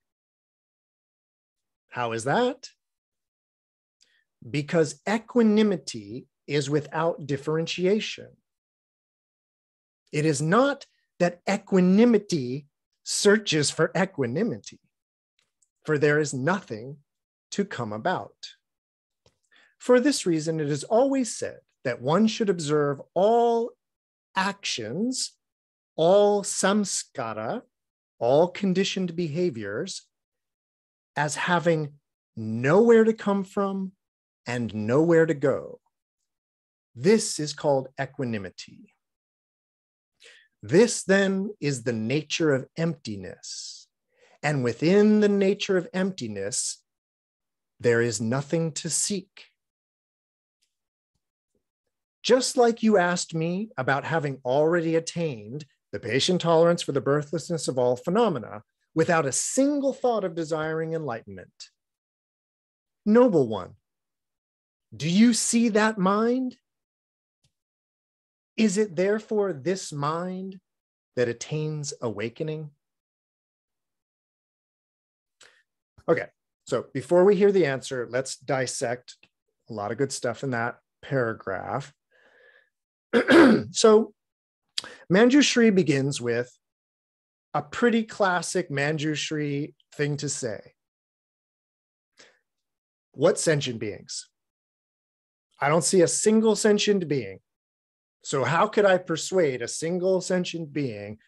How is that? Because equanimity is without differentiation. It is not that equanimity searches for equanimity, for there is nothing to come about. For this reason, it is always said that one should observe all actions, all samskara, all conditioned behaviors as having nowhere to come from and nowhere to go. This is called equanimity. This then is the nature of emptiness. And within the nature of emptiness, there is nothing to seek. Just like you asked me about having already attained the patient tolerance for the birthlessness of all phenomena without a single thought of desiring enlightenment. Noble one, do you see that mind? Is it therefore this mind that attains awakening? Okay, so before we hear the answer, let's dissect a lot of good stuff in that paragraph. so Manjushri begins with a pretty classic Manjushri thing to say. What sentient beings? I don't see a single sentient being so, how could I persuade a single sentient being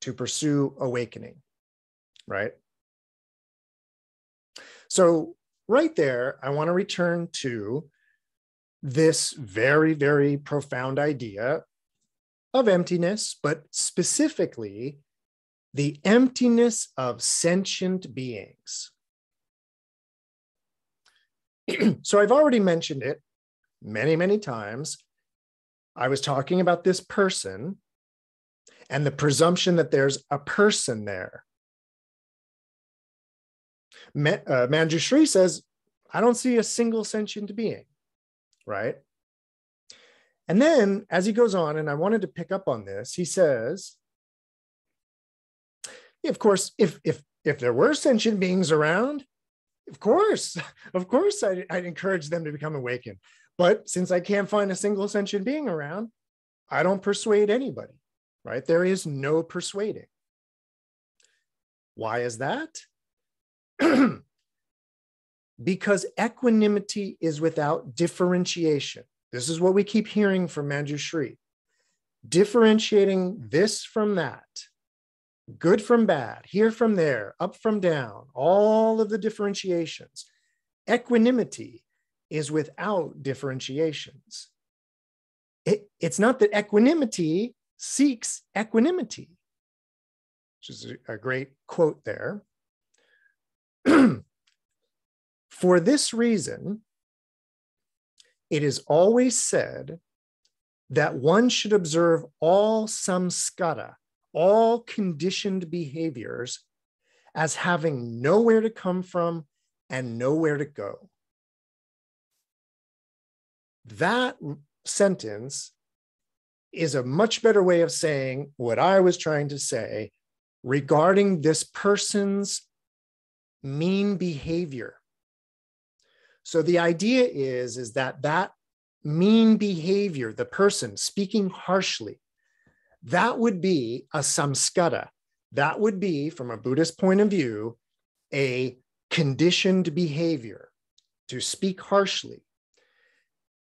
to pursue awakening? Right? So, right there, I want to return to this very, very profound idea of emptiness, but specifically the emptiness of sentient beings. so, I've already mentioned it many, many times I was talking about this person and the presumption that there's a person there. uh, Manjushri says, I don't see a single sentient being, right? And then as he goes on, and I wanted to pick up on this, he says, of course, if if if there were sentient beings around, of course, of course, I, I'd encourage them to become awakened. But since I can't find a single sentient being around, I don't persuade anybody, right? There is no persuading. Why is that? because equanimity is without differentiation. This is what we keep hearing from Manjushri. Differentiating this from that, good from bad, here from there, up from down, all of the differentiations. Equanimity is without differentiations. It, it's not that equanimity seeks equanimity, which is a, a great quote there. For this reason, it is always said that one should observe all samskara, all conditioned behaviors, as having nowhere to come from and nowhere to go. That sentence is a much better way of saying what I was trying to say regarding this person's mean behavior. So the idea is, is that that mean behavior, the person speaking harshly, that would be a samskara. That would be, from a Buddhist point of view, a conditioned behavior to speak harshly.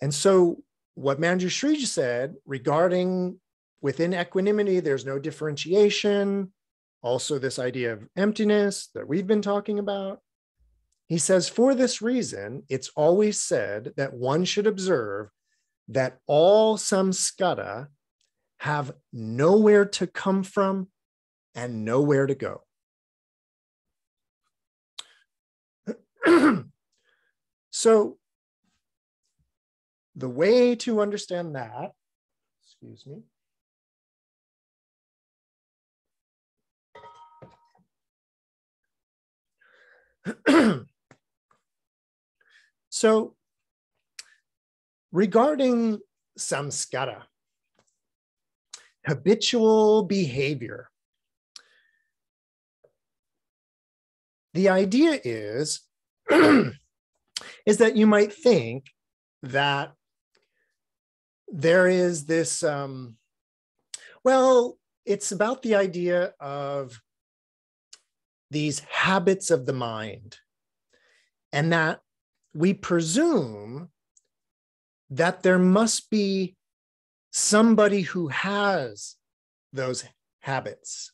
And so, what Manager Manjushri said regarding within equanimity, there's no differentiation. Also, this idea of emptiness that we've been talking about. He says, for this reason, it's always said that one should observe that all samskara have nowhere to come from and nowhere to go. so, the way to understand that, excuse me, So, regarding samskara, habitual behavior, the idea is, is that you might think that there is this, um, well, it's about the idea of these habits of the mind, and that we presume that there must be somebody who has those habits.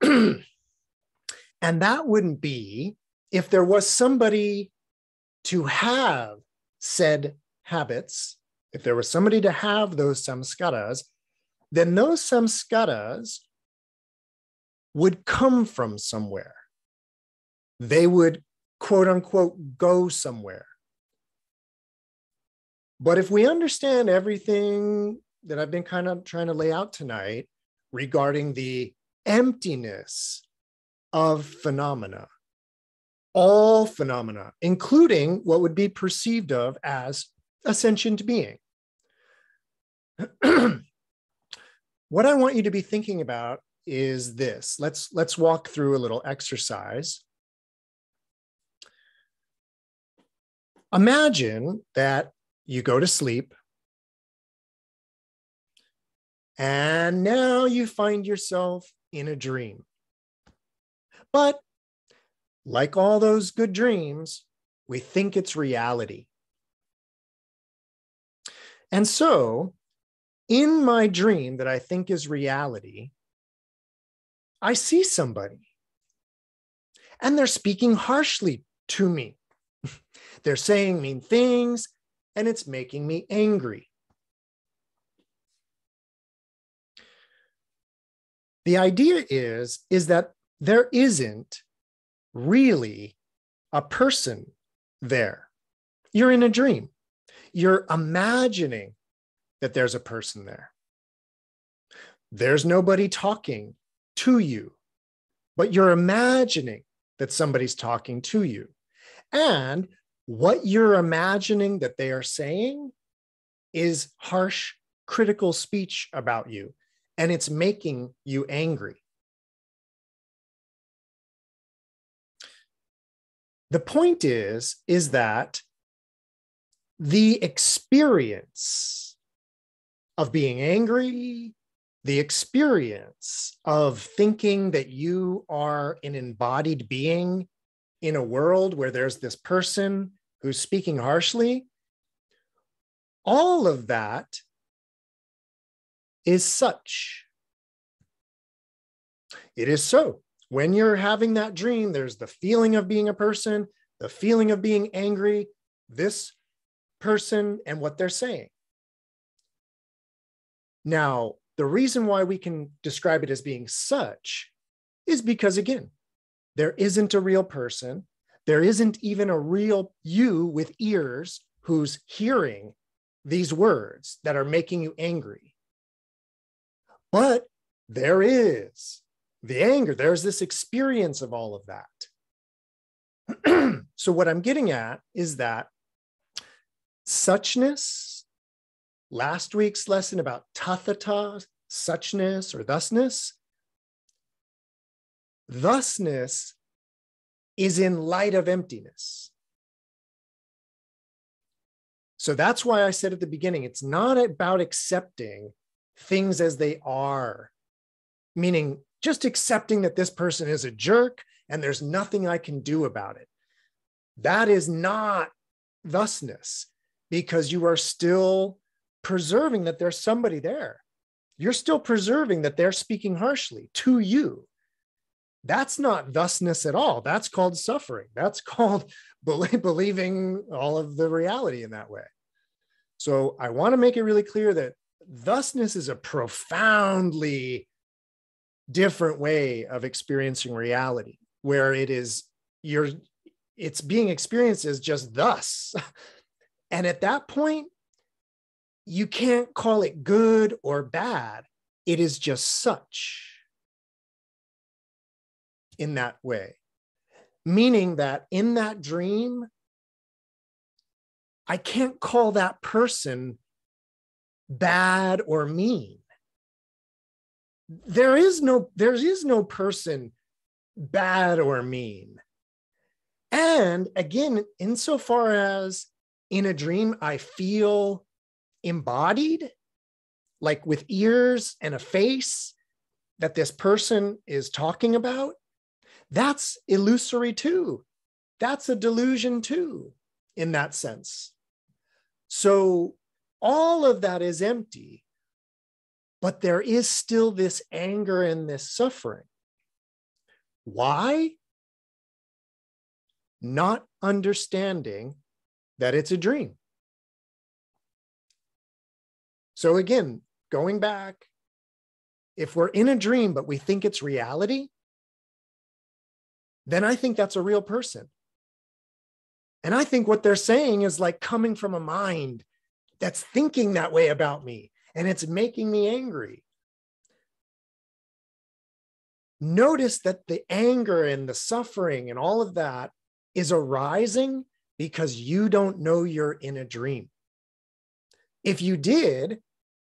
and that wouldn't be if there was somebody to have said habits, if there was somebody to have those samskaras, then those samskaras would come from somewhere. They would quote unquote go somewhere. But if we understand everything that I've been kind of trying to lay out tonight regarding the emptiness of phenomena, all phenomena, including what would be perceived of as a sentient being. what I want you to be thinking about is this. Let's let's walk through a little exercise. Imagine that you go to sleep and now you find yourself in a dream. But like all those good dreams, we think it's reality. And so, in my dream that I think is reality, I see somebody and they're speaking harshly to me. They're saying mean things, and it's making me angry. The idea is, is that there isn't really a person there. You're in a dream. You're imagining that there's a person there. There's nobody talking to you, but you're imagining that somebody's talking to you. And what you're imagining that they are saying is harsh, critical speech about you, and it's making you angry. the point is is that the experience of being angry the experience of thinking that you are an embodied being in a world where there's this person who's speaking harshly all of that is such. It is so. When you're having that dream, there's the feeling of being a person, the feeling of being angry, this person, and what they're saying. Now, the reason why we can describe it as being such is because, again, there isn't a real person. There isn't even a real you with ears who's hearing these words that are making you angry. But there is the anger, there's this experience of all of that. so, what I'm getting at is that suchness, last week's lesson about tathata, suchness or thusness, thusness is in light of emptiness. So that's why I said at the beginning, it's not about accepting things as they are, meaning just accepting that this person is a jerk and there's nothing I can do about it. That is not thusness because you are still preserving that there's somebody there. You're still preserving that they're speaking harshly to you. That's not thusness at all. That's called suffering. That's called believing all of the reality in that way. So I want to make it really clear that thusness is a profoundly different way of experiencing reality where it is you're it's being experienced as just thus and at that point you can't call it good or bad. It is just such in that way. Meaning that in that dream i can't call that person bad or mean. There is no there is no person bad or mean. And again insofar as in a dream i feel embodied like with ears and a face that this person is talking about that's illusory too that's a delusion too in that sense so all of that is empty but there is still this anger and this suffering. Why? Not understanding that it's a dream. So, again, going back, if we're in a dream, but we think it's reality, then I think that's a real person. And I think what they're saying is like coming from a mind that's thinking that way about me and it's making me angry. Notice that the anger and the suffering and all of that is arising because you don't know you're in a dream. If you did,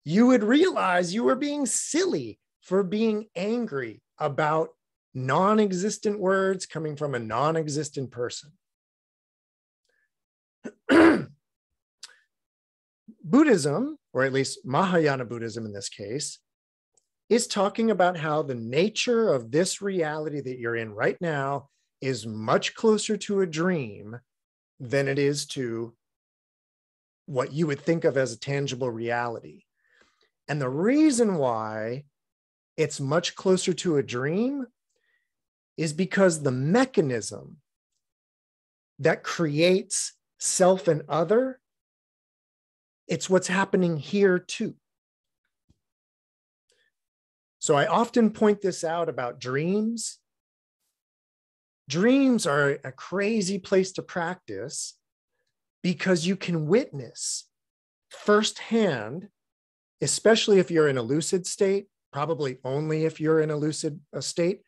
you would realize you were being silly for being angry about non existent words coming from a non existent person. Buddhism or at least Mahayana Buddhism in this case, is talking about how the nature of this reality that you're in right now is much closer to a dream than it is to what you would think of as a tangible reality. And the reason why it's much closer to a dream is because the mechanism that creates self and other it's what's happening here too. So I often point this out about dreams. Dreams are a crazy place to practice because you can witness firsthand, especially if you're in a lucid state, probably only if you're in a lucid state.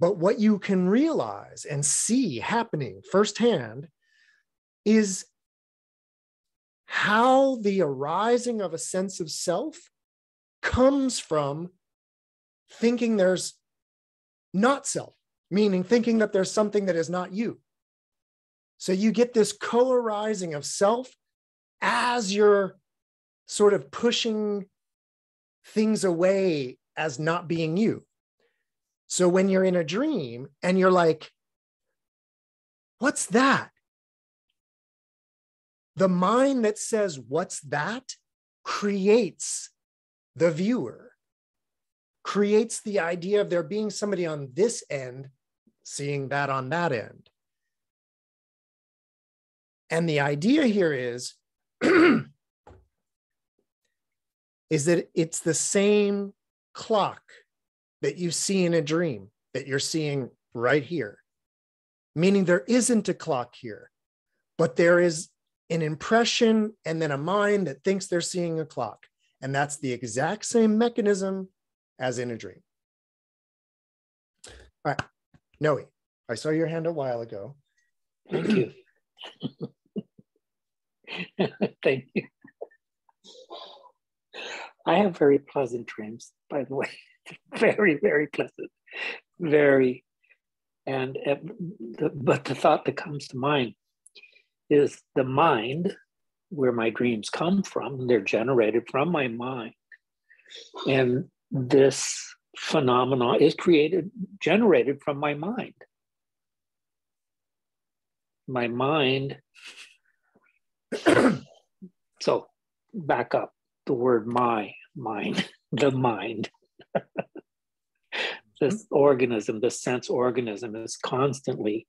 But what you can realize and see happening firsthand is how the arising of a sense of self comes from thinking there's not self, meaning thinking that there's something that is not you. So you get this co arising of self as you're sort of pushing things away as not being you. So when you're in a dream and you're like, what's that? The mind that says, what's that? creates the viewer, creates the idea of there being somebody on this end seeing that on that end. And the idea here is is that it's the same clock that you see in a dream that you're seeing right here. Meaning there isn't a clock here, but there is an impression and then a mind that thinks they're seeing a clock. And that's the exact same mechanism as in a dream. All right, Noe, I saw your hand a while ago. Thank you. Thank you. I have very pleasant dreams, by the way. very, very pleasant. Very. And, the, but the thought that comes to mind is the mind where my dreams come from. They're generated from my mind. And this phenomenon is created, generated from my mind. My mind. so back up the word my mind, the mind. this organism, this sense organism is constantly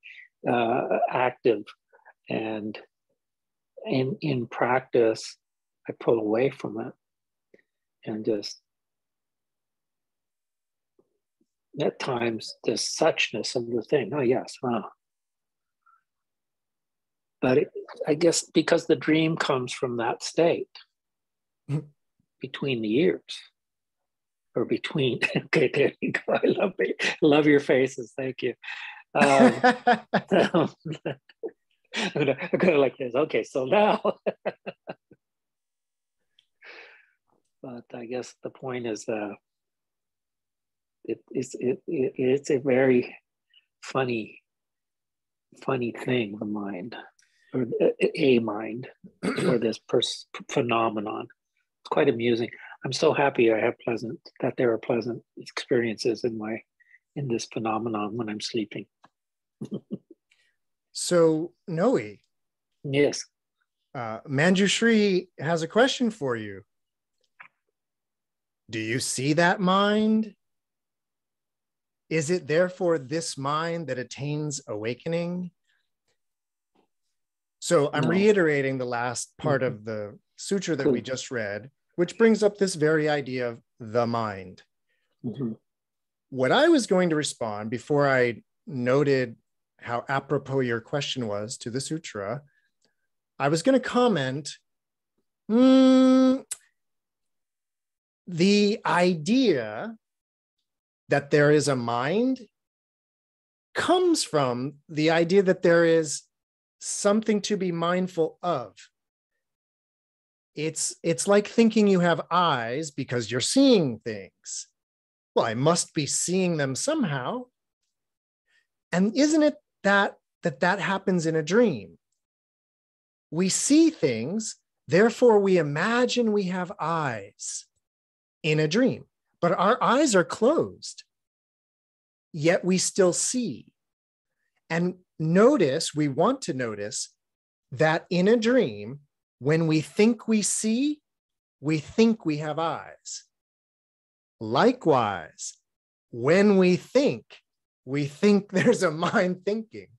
uh, active and in in practice i pull away from it and just at times the suchness of the thing oh yes huh. but it, i guess because the dream comes from that state between the years or between okay there you go i love it love your faces thank you um, I'm gonna, I'm gonna like this. Okay, so now. but I guess the point is, uh, it, it's it, it, it's a very funny, funny thing. The mind, or a mind, or this pers- phenomenon. It's quite amusing. I'm so happy I have pleasant that there are pleasant experiences in my in this phenomenon when I'm sleeping. So, Noe. Yes. Uh, Manjushri has a question for you. Do you see that mind? Is it therefore this mind that attains awakening? So I'm no. reiterating the last part mm-hmm. of the sutra that cool. we just read, which brings up this very idea of the mind. Mm-hmm. What I was going to respond before I noted how apropos your question was to the sutra, I was going to comment mm, the idea that there is a mind comes from the idea that there is something to be mindful of. It's it's like thinking you have eyes because you're seeing things. Well i must be seeing them somehow. And isn't it that that that happens in a dream. We see things, therefore we imagine we have eyes in a dream, but our eyes are closed. Yet we still see. And notice, we want to notice that in a dream, when we think we see, we think we have eyes. Likewise, when we think, we think there's a mind thinking.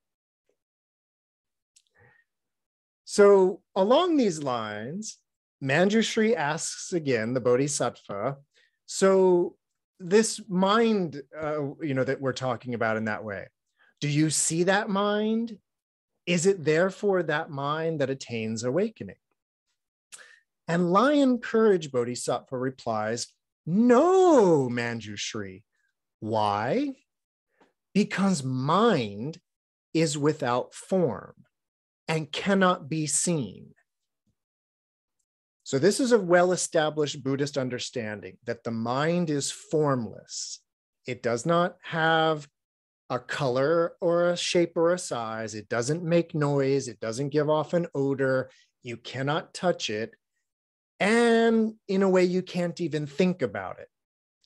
So, along these lines, Manjushri asks again the Bodhisattva, so this mind, uh, you know, that we're talking about in that way, do you see that mind? Is it therefore that mind that attains awakening? And Lion Courage Bodhisattva replies, No, Manjushri. Why? because mind is without form and cannot be seen. So, this is a well established Buddhist understanding that the mind is formless. It does not have a color or a shape or a size. It doesn't make noise. It doesn't give off an odor. You cannot touch it. And in a way, you can't even think about it.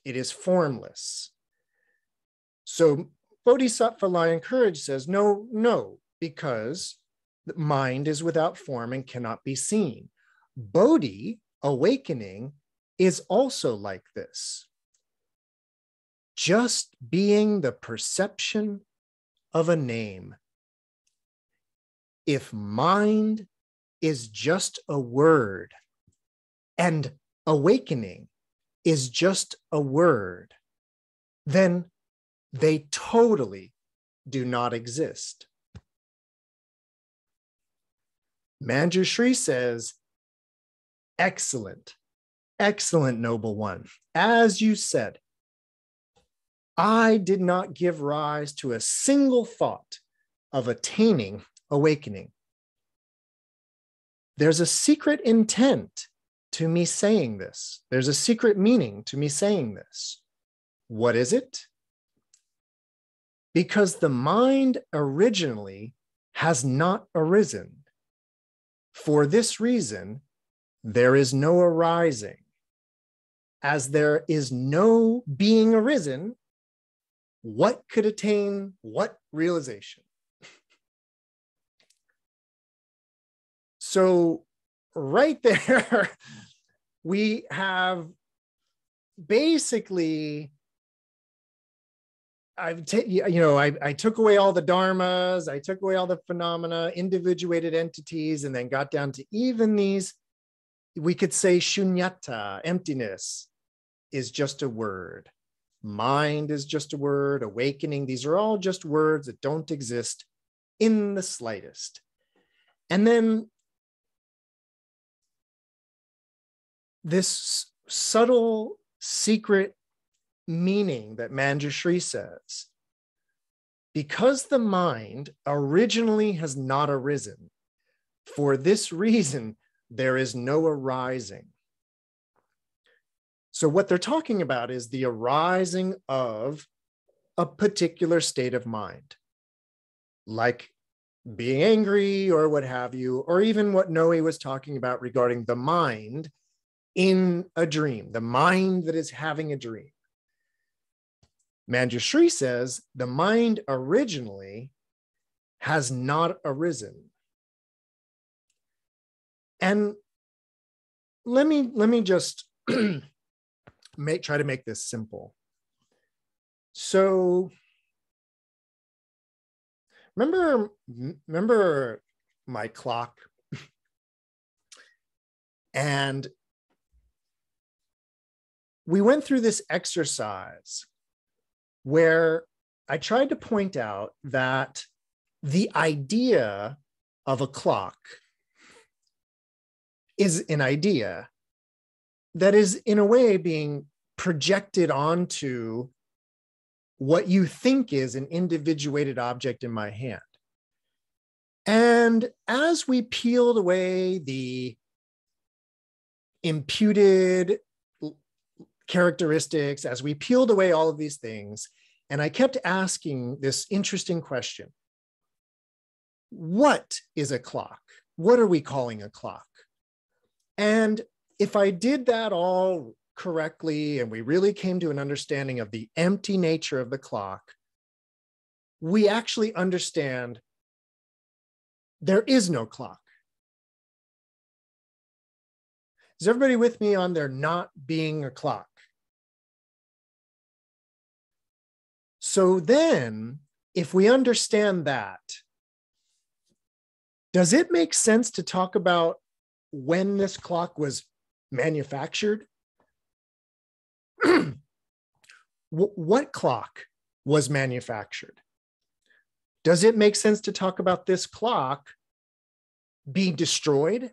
It is formless. So Bodhisattva Lion Courage says, no, no, because the mind is without form and cannot be seen. Bodhi, awakening, is also like this. Just being the perception of a name. If mind is just a word and awakening is just a word, then they totally do not exist. Manjushri says, Excellent, excellent, noble one. As you said, I did not give rise to a single thought of attaining awakening. There's a secret intent to me saying this. There's a secret meaning to me saying this. What is it? Because the mind originally has not arisen. For this reason, there is no arising. As there is no being arisen, what could attain what realization? so, right there, we have basically I've t- you know I, I took away all the dharmas, I took away all the phenomena, individuated entities, and then got down to even these. We could say shunyata, emptiness, is just a word. Mind is just a word. Awakening, these are all just words that don't exist in the slightest. And then this subtle secret meaning that Manjushri says. Because the mind originally has not arisen, for this reason, there is no arising. So, what they're talking about is the arising of a particular state of mind, like being angry or what have you, or even what Noe was talking about regarding the mind in a dream, the mind that is having a dream. Manjushri says the mind originally has not arisen. And let me let me just make try to make this simple. So remember remember my clock and we went through this exercise where I tried to point out that the idea of a clock is an idea that is, in a way, being projected onto what you think is an individuated object in my hand. And as we peeled away the imputed characteristics, as we peeled away all of these things, and I kept asking this interesting question What is a clock? What are we calling a clock? And if I did that all correctly and we really came to an understanding of the empty nature of the clock, we actually understand there is no clock. Is everybody with me on there not being a clock? So then, if we understand that, does it make sense to talk about when this clock was manufactured? what clock was manufactured? Does it make sense to talk about this clock being destroyed?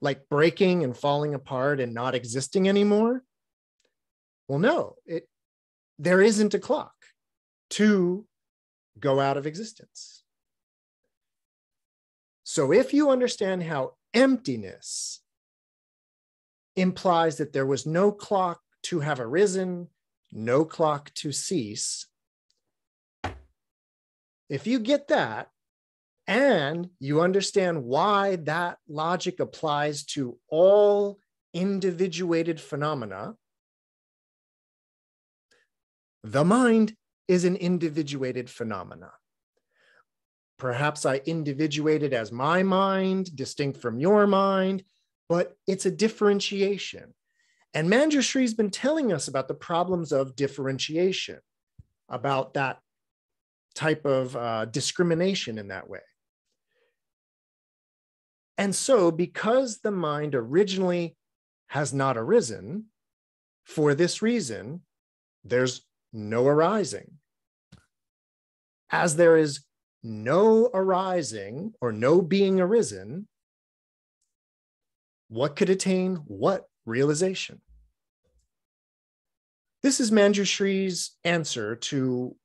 Like breaking and falling apart and not existing anymore? Well, no, it, there isn't a clock to go out of existence. So if you understand how emptiness implies that there was no clock to have arisen, no clock to cease, if you get that and you understand why that logic applies to all individuated phenomena, the mind is an individuated phenomena. Perhaps I individuated as my mind, distinct from your mind, but it's a differentiation. And Manjushri's been telling us about the problems of differentiation, about that type of uh, discrimination in that way. And so, because the mind originally has not arisen, for this reason, there's no arising. As there is no arising or no being arisen, what could attain what realization? This is Manjushri's answer to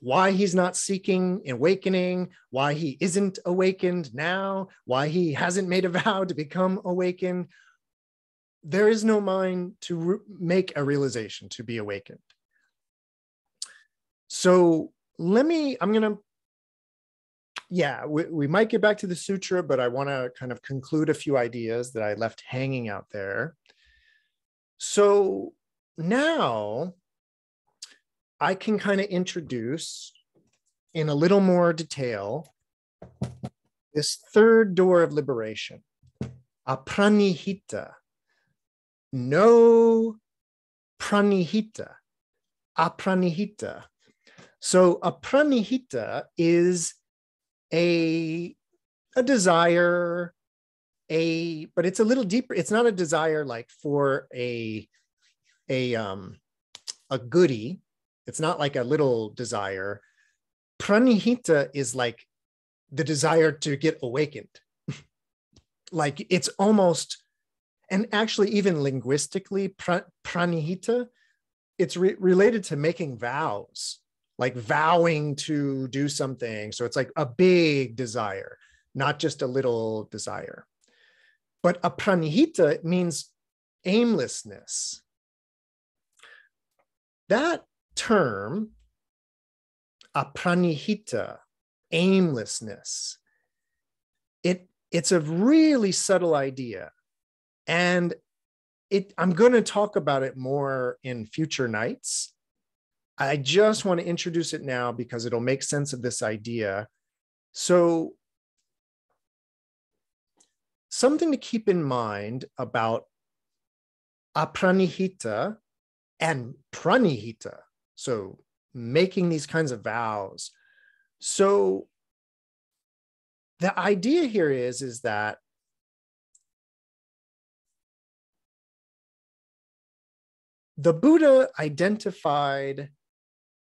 why he's not seeking awakening, why he isn't awakened now, why he hasn't made a vow to become awakened. There is no mind to re- make a realization to be awakened. So let me, I'm going to, yeah, we, we might get back to the sutra, but I want to kind of conclude a few ideas that I left hanging out there. So now I can kind of introduce in a little more detail this third door of liberation, apranihita. No pranihita, apranihita. So apranihita is a, a desire, a but it's a little deeper. It's not a desire like for a a um a goody it's not like a little desire. Pranihita is like the desire to get awakened. like it's almost, and actually, even linguistically, pra, pranihita, it's re- related to making vows, like vowing to do something. So it's like a big desire, not just a little desire. But apranihita means aimlessness. That term, apranihita, aimlessness, it, it's a really subtle idea. And it, I'm going to talk about it more in future nights. I just want to introduce it now because it'll make sense of this idea. So, something to keep in mind about apranihita and pranihita. So making these kinds of vows. So the idea here is, is that the Buddha identified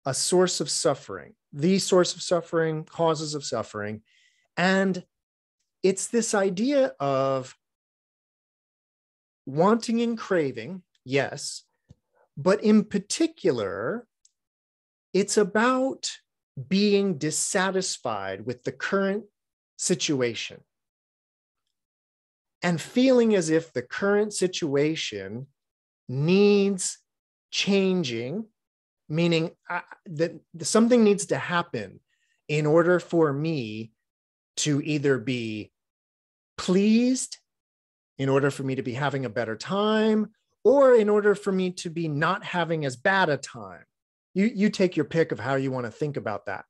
a source of suffering, the source of suffering, causes of suffering. And it's this idea of wanting and craving, yes, but in particular, it's about being dissatisfied with the current situation and feeling as if the current situation needs changing, meaning uh, that something needs to happen in order for me to either be pleased, in order for me to be having a better time, or in order for me to be not having as bad a time. You you take your pick of how you want to think about that.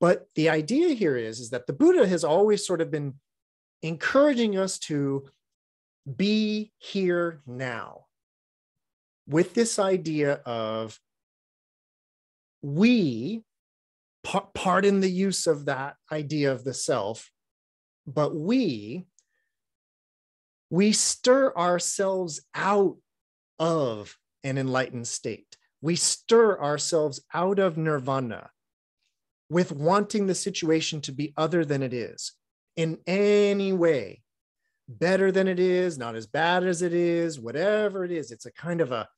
But the idea here is is that the buddha has always sort of been encouraging us to be here now with this idea of we pardon the use of that idea of the self but we we stir ourselves out of an enlightened state. We stir ourselves out of nirvana with wanting the situation to be other than it is in any way better than it is not as bad as it is whatever it is. It's a kind of a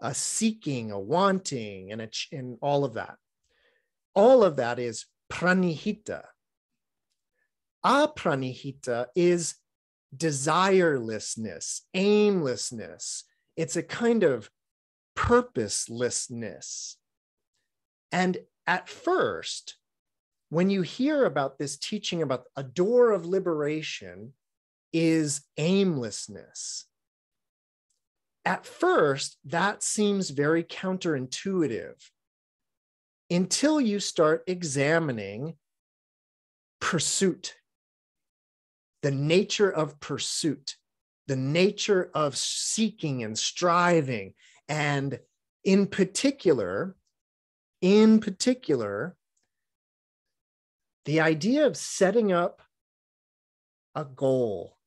a seeking a wanting and a and all of that all of that is pranihita apranihita is desirelessness aimlessness it's a kind of purposelessness. And at first, when you hear about this teaching about a door of liberation is aimlessness. At first, that seems very counterintuitive until you start examining pursuit, the nature of pursuit, the nature of seeking and striving. And in particular, in particular, the idea of setting up a goal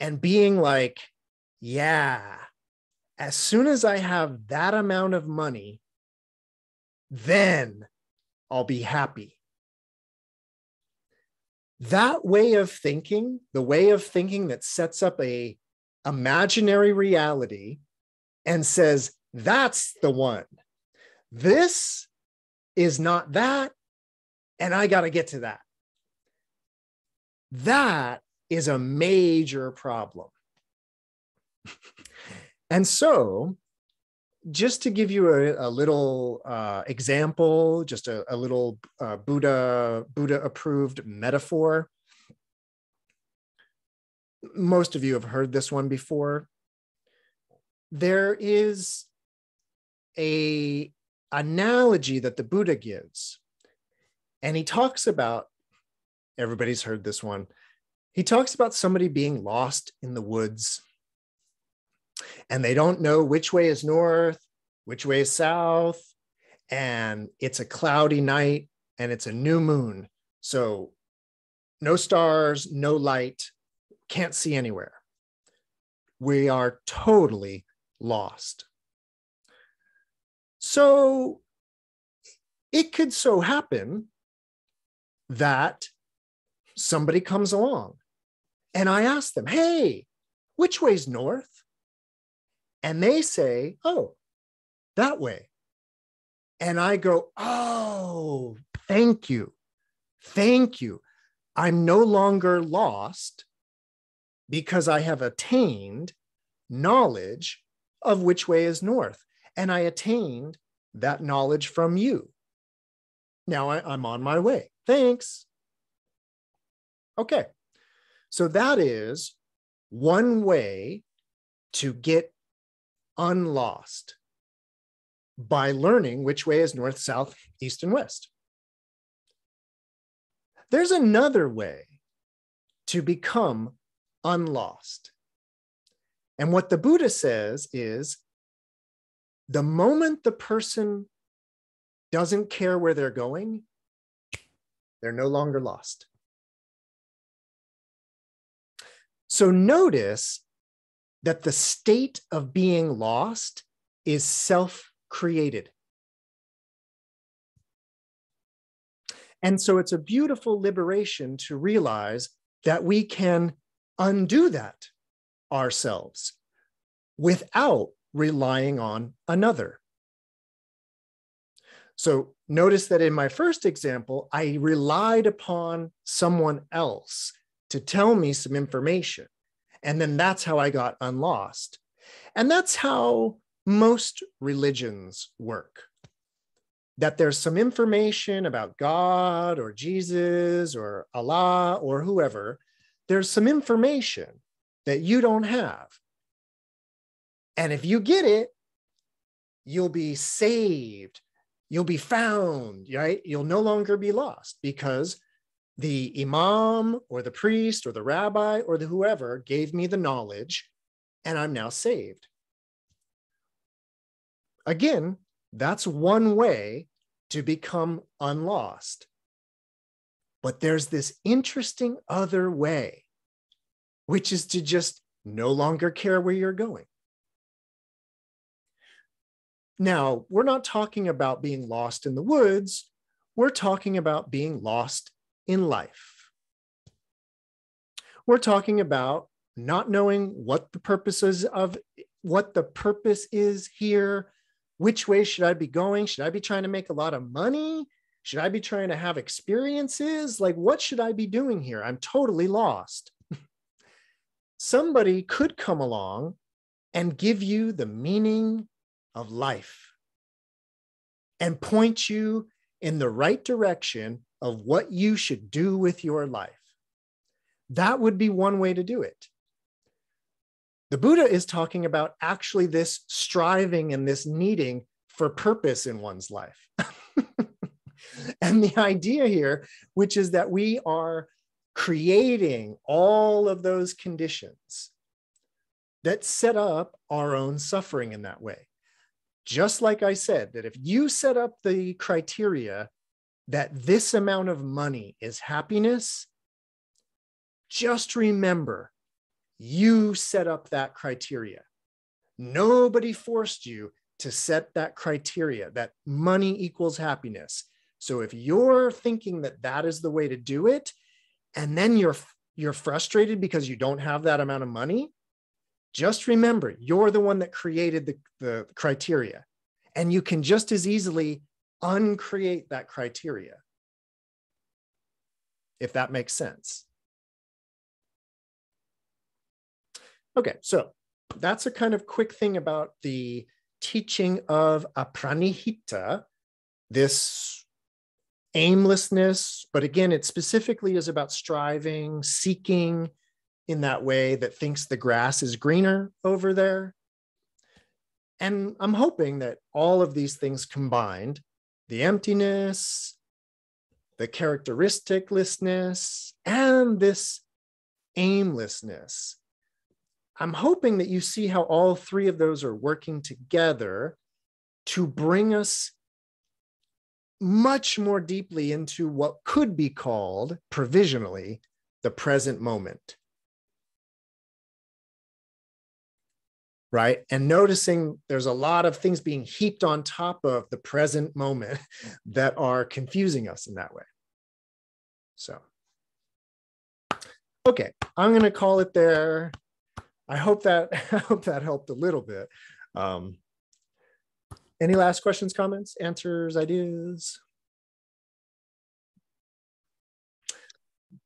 and being like, yeah, as soon as I have that amount of money, then I'll be happy. That way of thinking, the way of thinking that sets up a imaginary reality and says, that's the one. This is not that. And I got to get to that. That is a major problem. and so, just to give you a, a little uh, example, just a, a little uh, Buddha Buddha approved metaphor. Most of you have heard this one before. There is a analogy that the Buddha gives, and he talks about. Everybody's heard this one. He talks about somebody being lost in the woods and they don't know which way is north, which way is south, and it's a cloudy night and it's a new moon. So, no stars, no light, can't see anywhere. We are totally lost. So, it could so happen that somebody comes along and I ask them, hey, which way's north? And they say, oh, that way. And I go, oh, thank you. Thank you. I'm no longer lost because I have attained knowledge of which way is north. And I attained that knowledge from you. Now I, am on my way. Thanks. Okay. So that is one way to get unlost by learning which way is north, south, east, and west. There's another way to become unlost. And what the Buddha says is the moment the person doesn't care where they're going, they're no longer lost. So notice that the state of being lost is self created. And so it's a beautiful liberation to realize that we can undo that ourselves without relying on another. So notice that in my first example, I relied upon someone else to tell me some information. And then that's how I got unlost. And that's how most religions work that there's some information about God or Jesus or Allah or whoever. There's some information that you don't have. And if you get it, you'll be saved. You'll be found, right? You'll no longer be lost because the imam or the priest or the rabbi or the whoever gave me the knowledge and I'm now saved. Again, that's one way to become unlost. But there's this interesting other way, which is to just no longer care where you're going. Now, we're not talking about being lost in the woods. We're talking about being lost in life. We're talking about not knowing what the purposes of what the purpose is here. Which way should I be going? Should I be trying to make a lot of money? Should I be trying to have experiences? Like, what should I be doing here? I'm totally lost. Somebody could come along and give you the meaning of life and point you in the right direction of what you should do with your life. That would be one way to do it. The Buddha is talking about actually this striving and this needing for purpose in one's life. and the idea here, which is that we are creating all of those conditions that set up our own suffering in that way. Just like I said, that if you set up the criteria that this amount of money is happiness, just remember you set up that criteria. Nobody forced you to set that criteria that money equals happiness. So if you're thinking that that is the way to do it, and then you're you're frustrated because you don't have that amount of money, just remember you're the one that created the, the criteria. And you can just as easily uncreate that criteria. If that makes sense. Okay, so that's a kind of quick thing about the teaching of apranihita, this aimlessness, but again, it specifically is about striving, seeking in that way that thinks the grass is greener over there. And I'm hoping that all of these things combined the emptiness, the characteristiclessness, and this aimlessness I'm hoping that you see how all three of those are working together to bring us much more deeply into what could be called provisionally the present moment. Right. And noticing there's a lot of things being heaped on top of the present moment that are confusing us in that way. So, okay, I'm going to call it there. I hope that I hope that helped a little bit. Um, any last questions, comments, answers, ideas?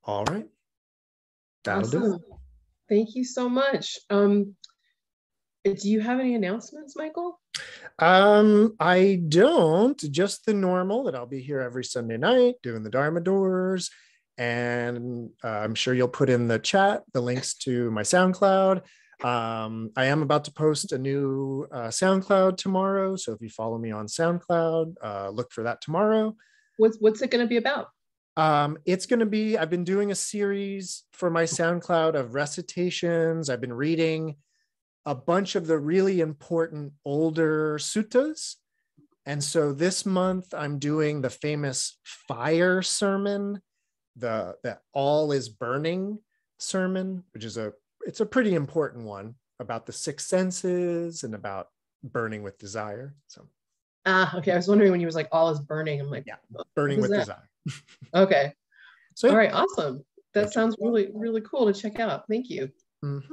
All right. That'll awesome. do. Thank you so much. Um, do you have any announcements, Michael? Um, I don't. Just the normal that I'll be here every Sunday night doing the Dharma doors and uh, I'm sure you'll put in the chat the links to my SoundCloud. Um, I am about to post a new uh, SoundCloud tomorrow, so if you follow me on SoundCloud, uh, look for that tomorrow. What's what's it going to be about? Um, it's going to be. I've been doing a series for my SoundCloud of recitations. I've been reading a bunch of the really important older suttas. And so this month I'm doing the famous fire sermon the that all is burning sermon, which is a it's a pretty important one about the six senses and about burning with desire. So ah, okay. I was wondering when you was like all is burning. I'm like, yeah, burning with that? desire. okay. So all right, awesome. That sounds really, really cool to check out. Thank you. Mm-hmm.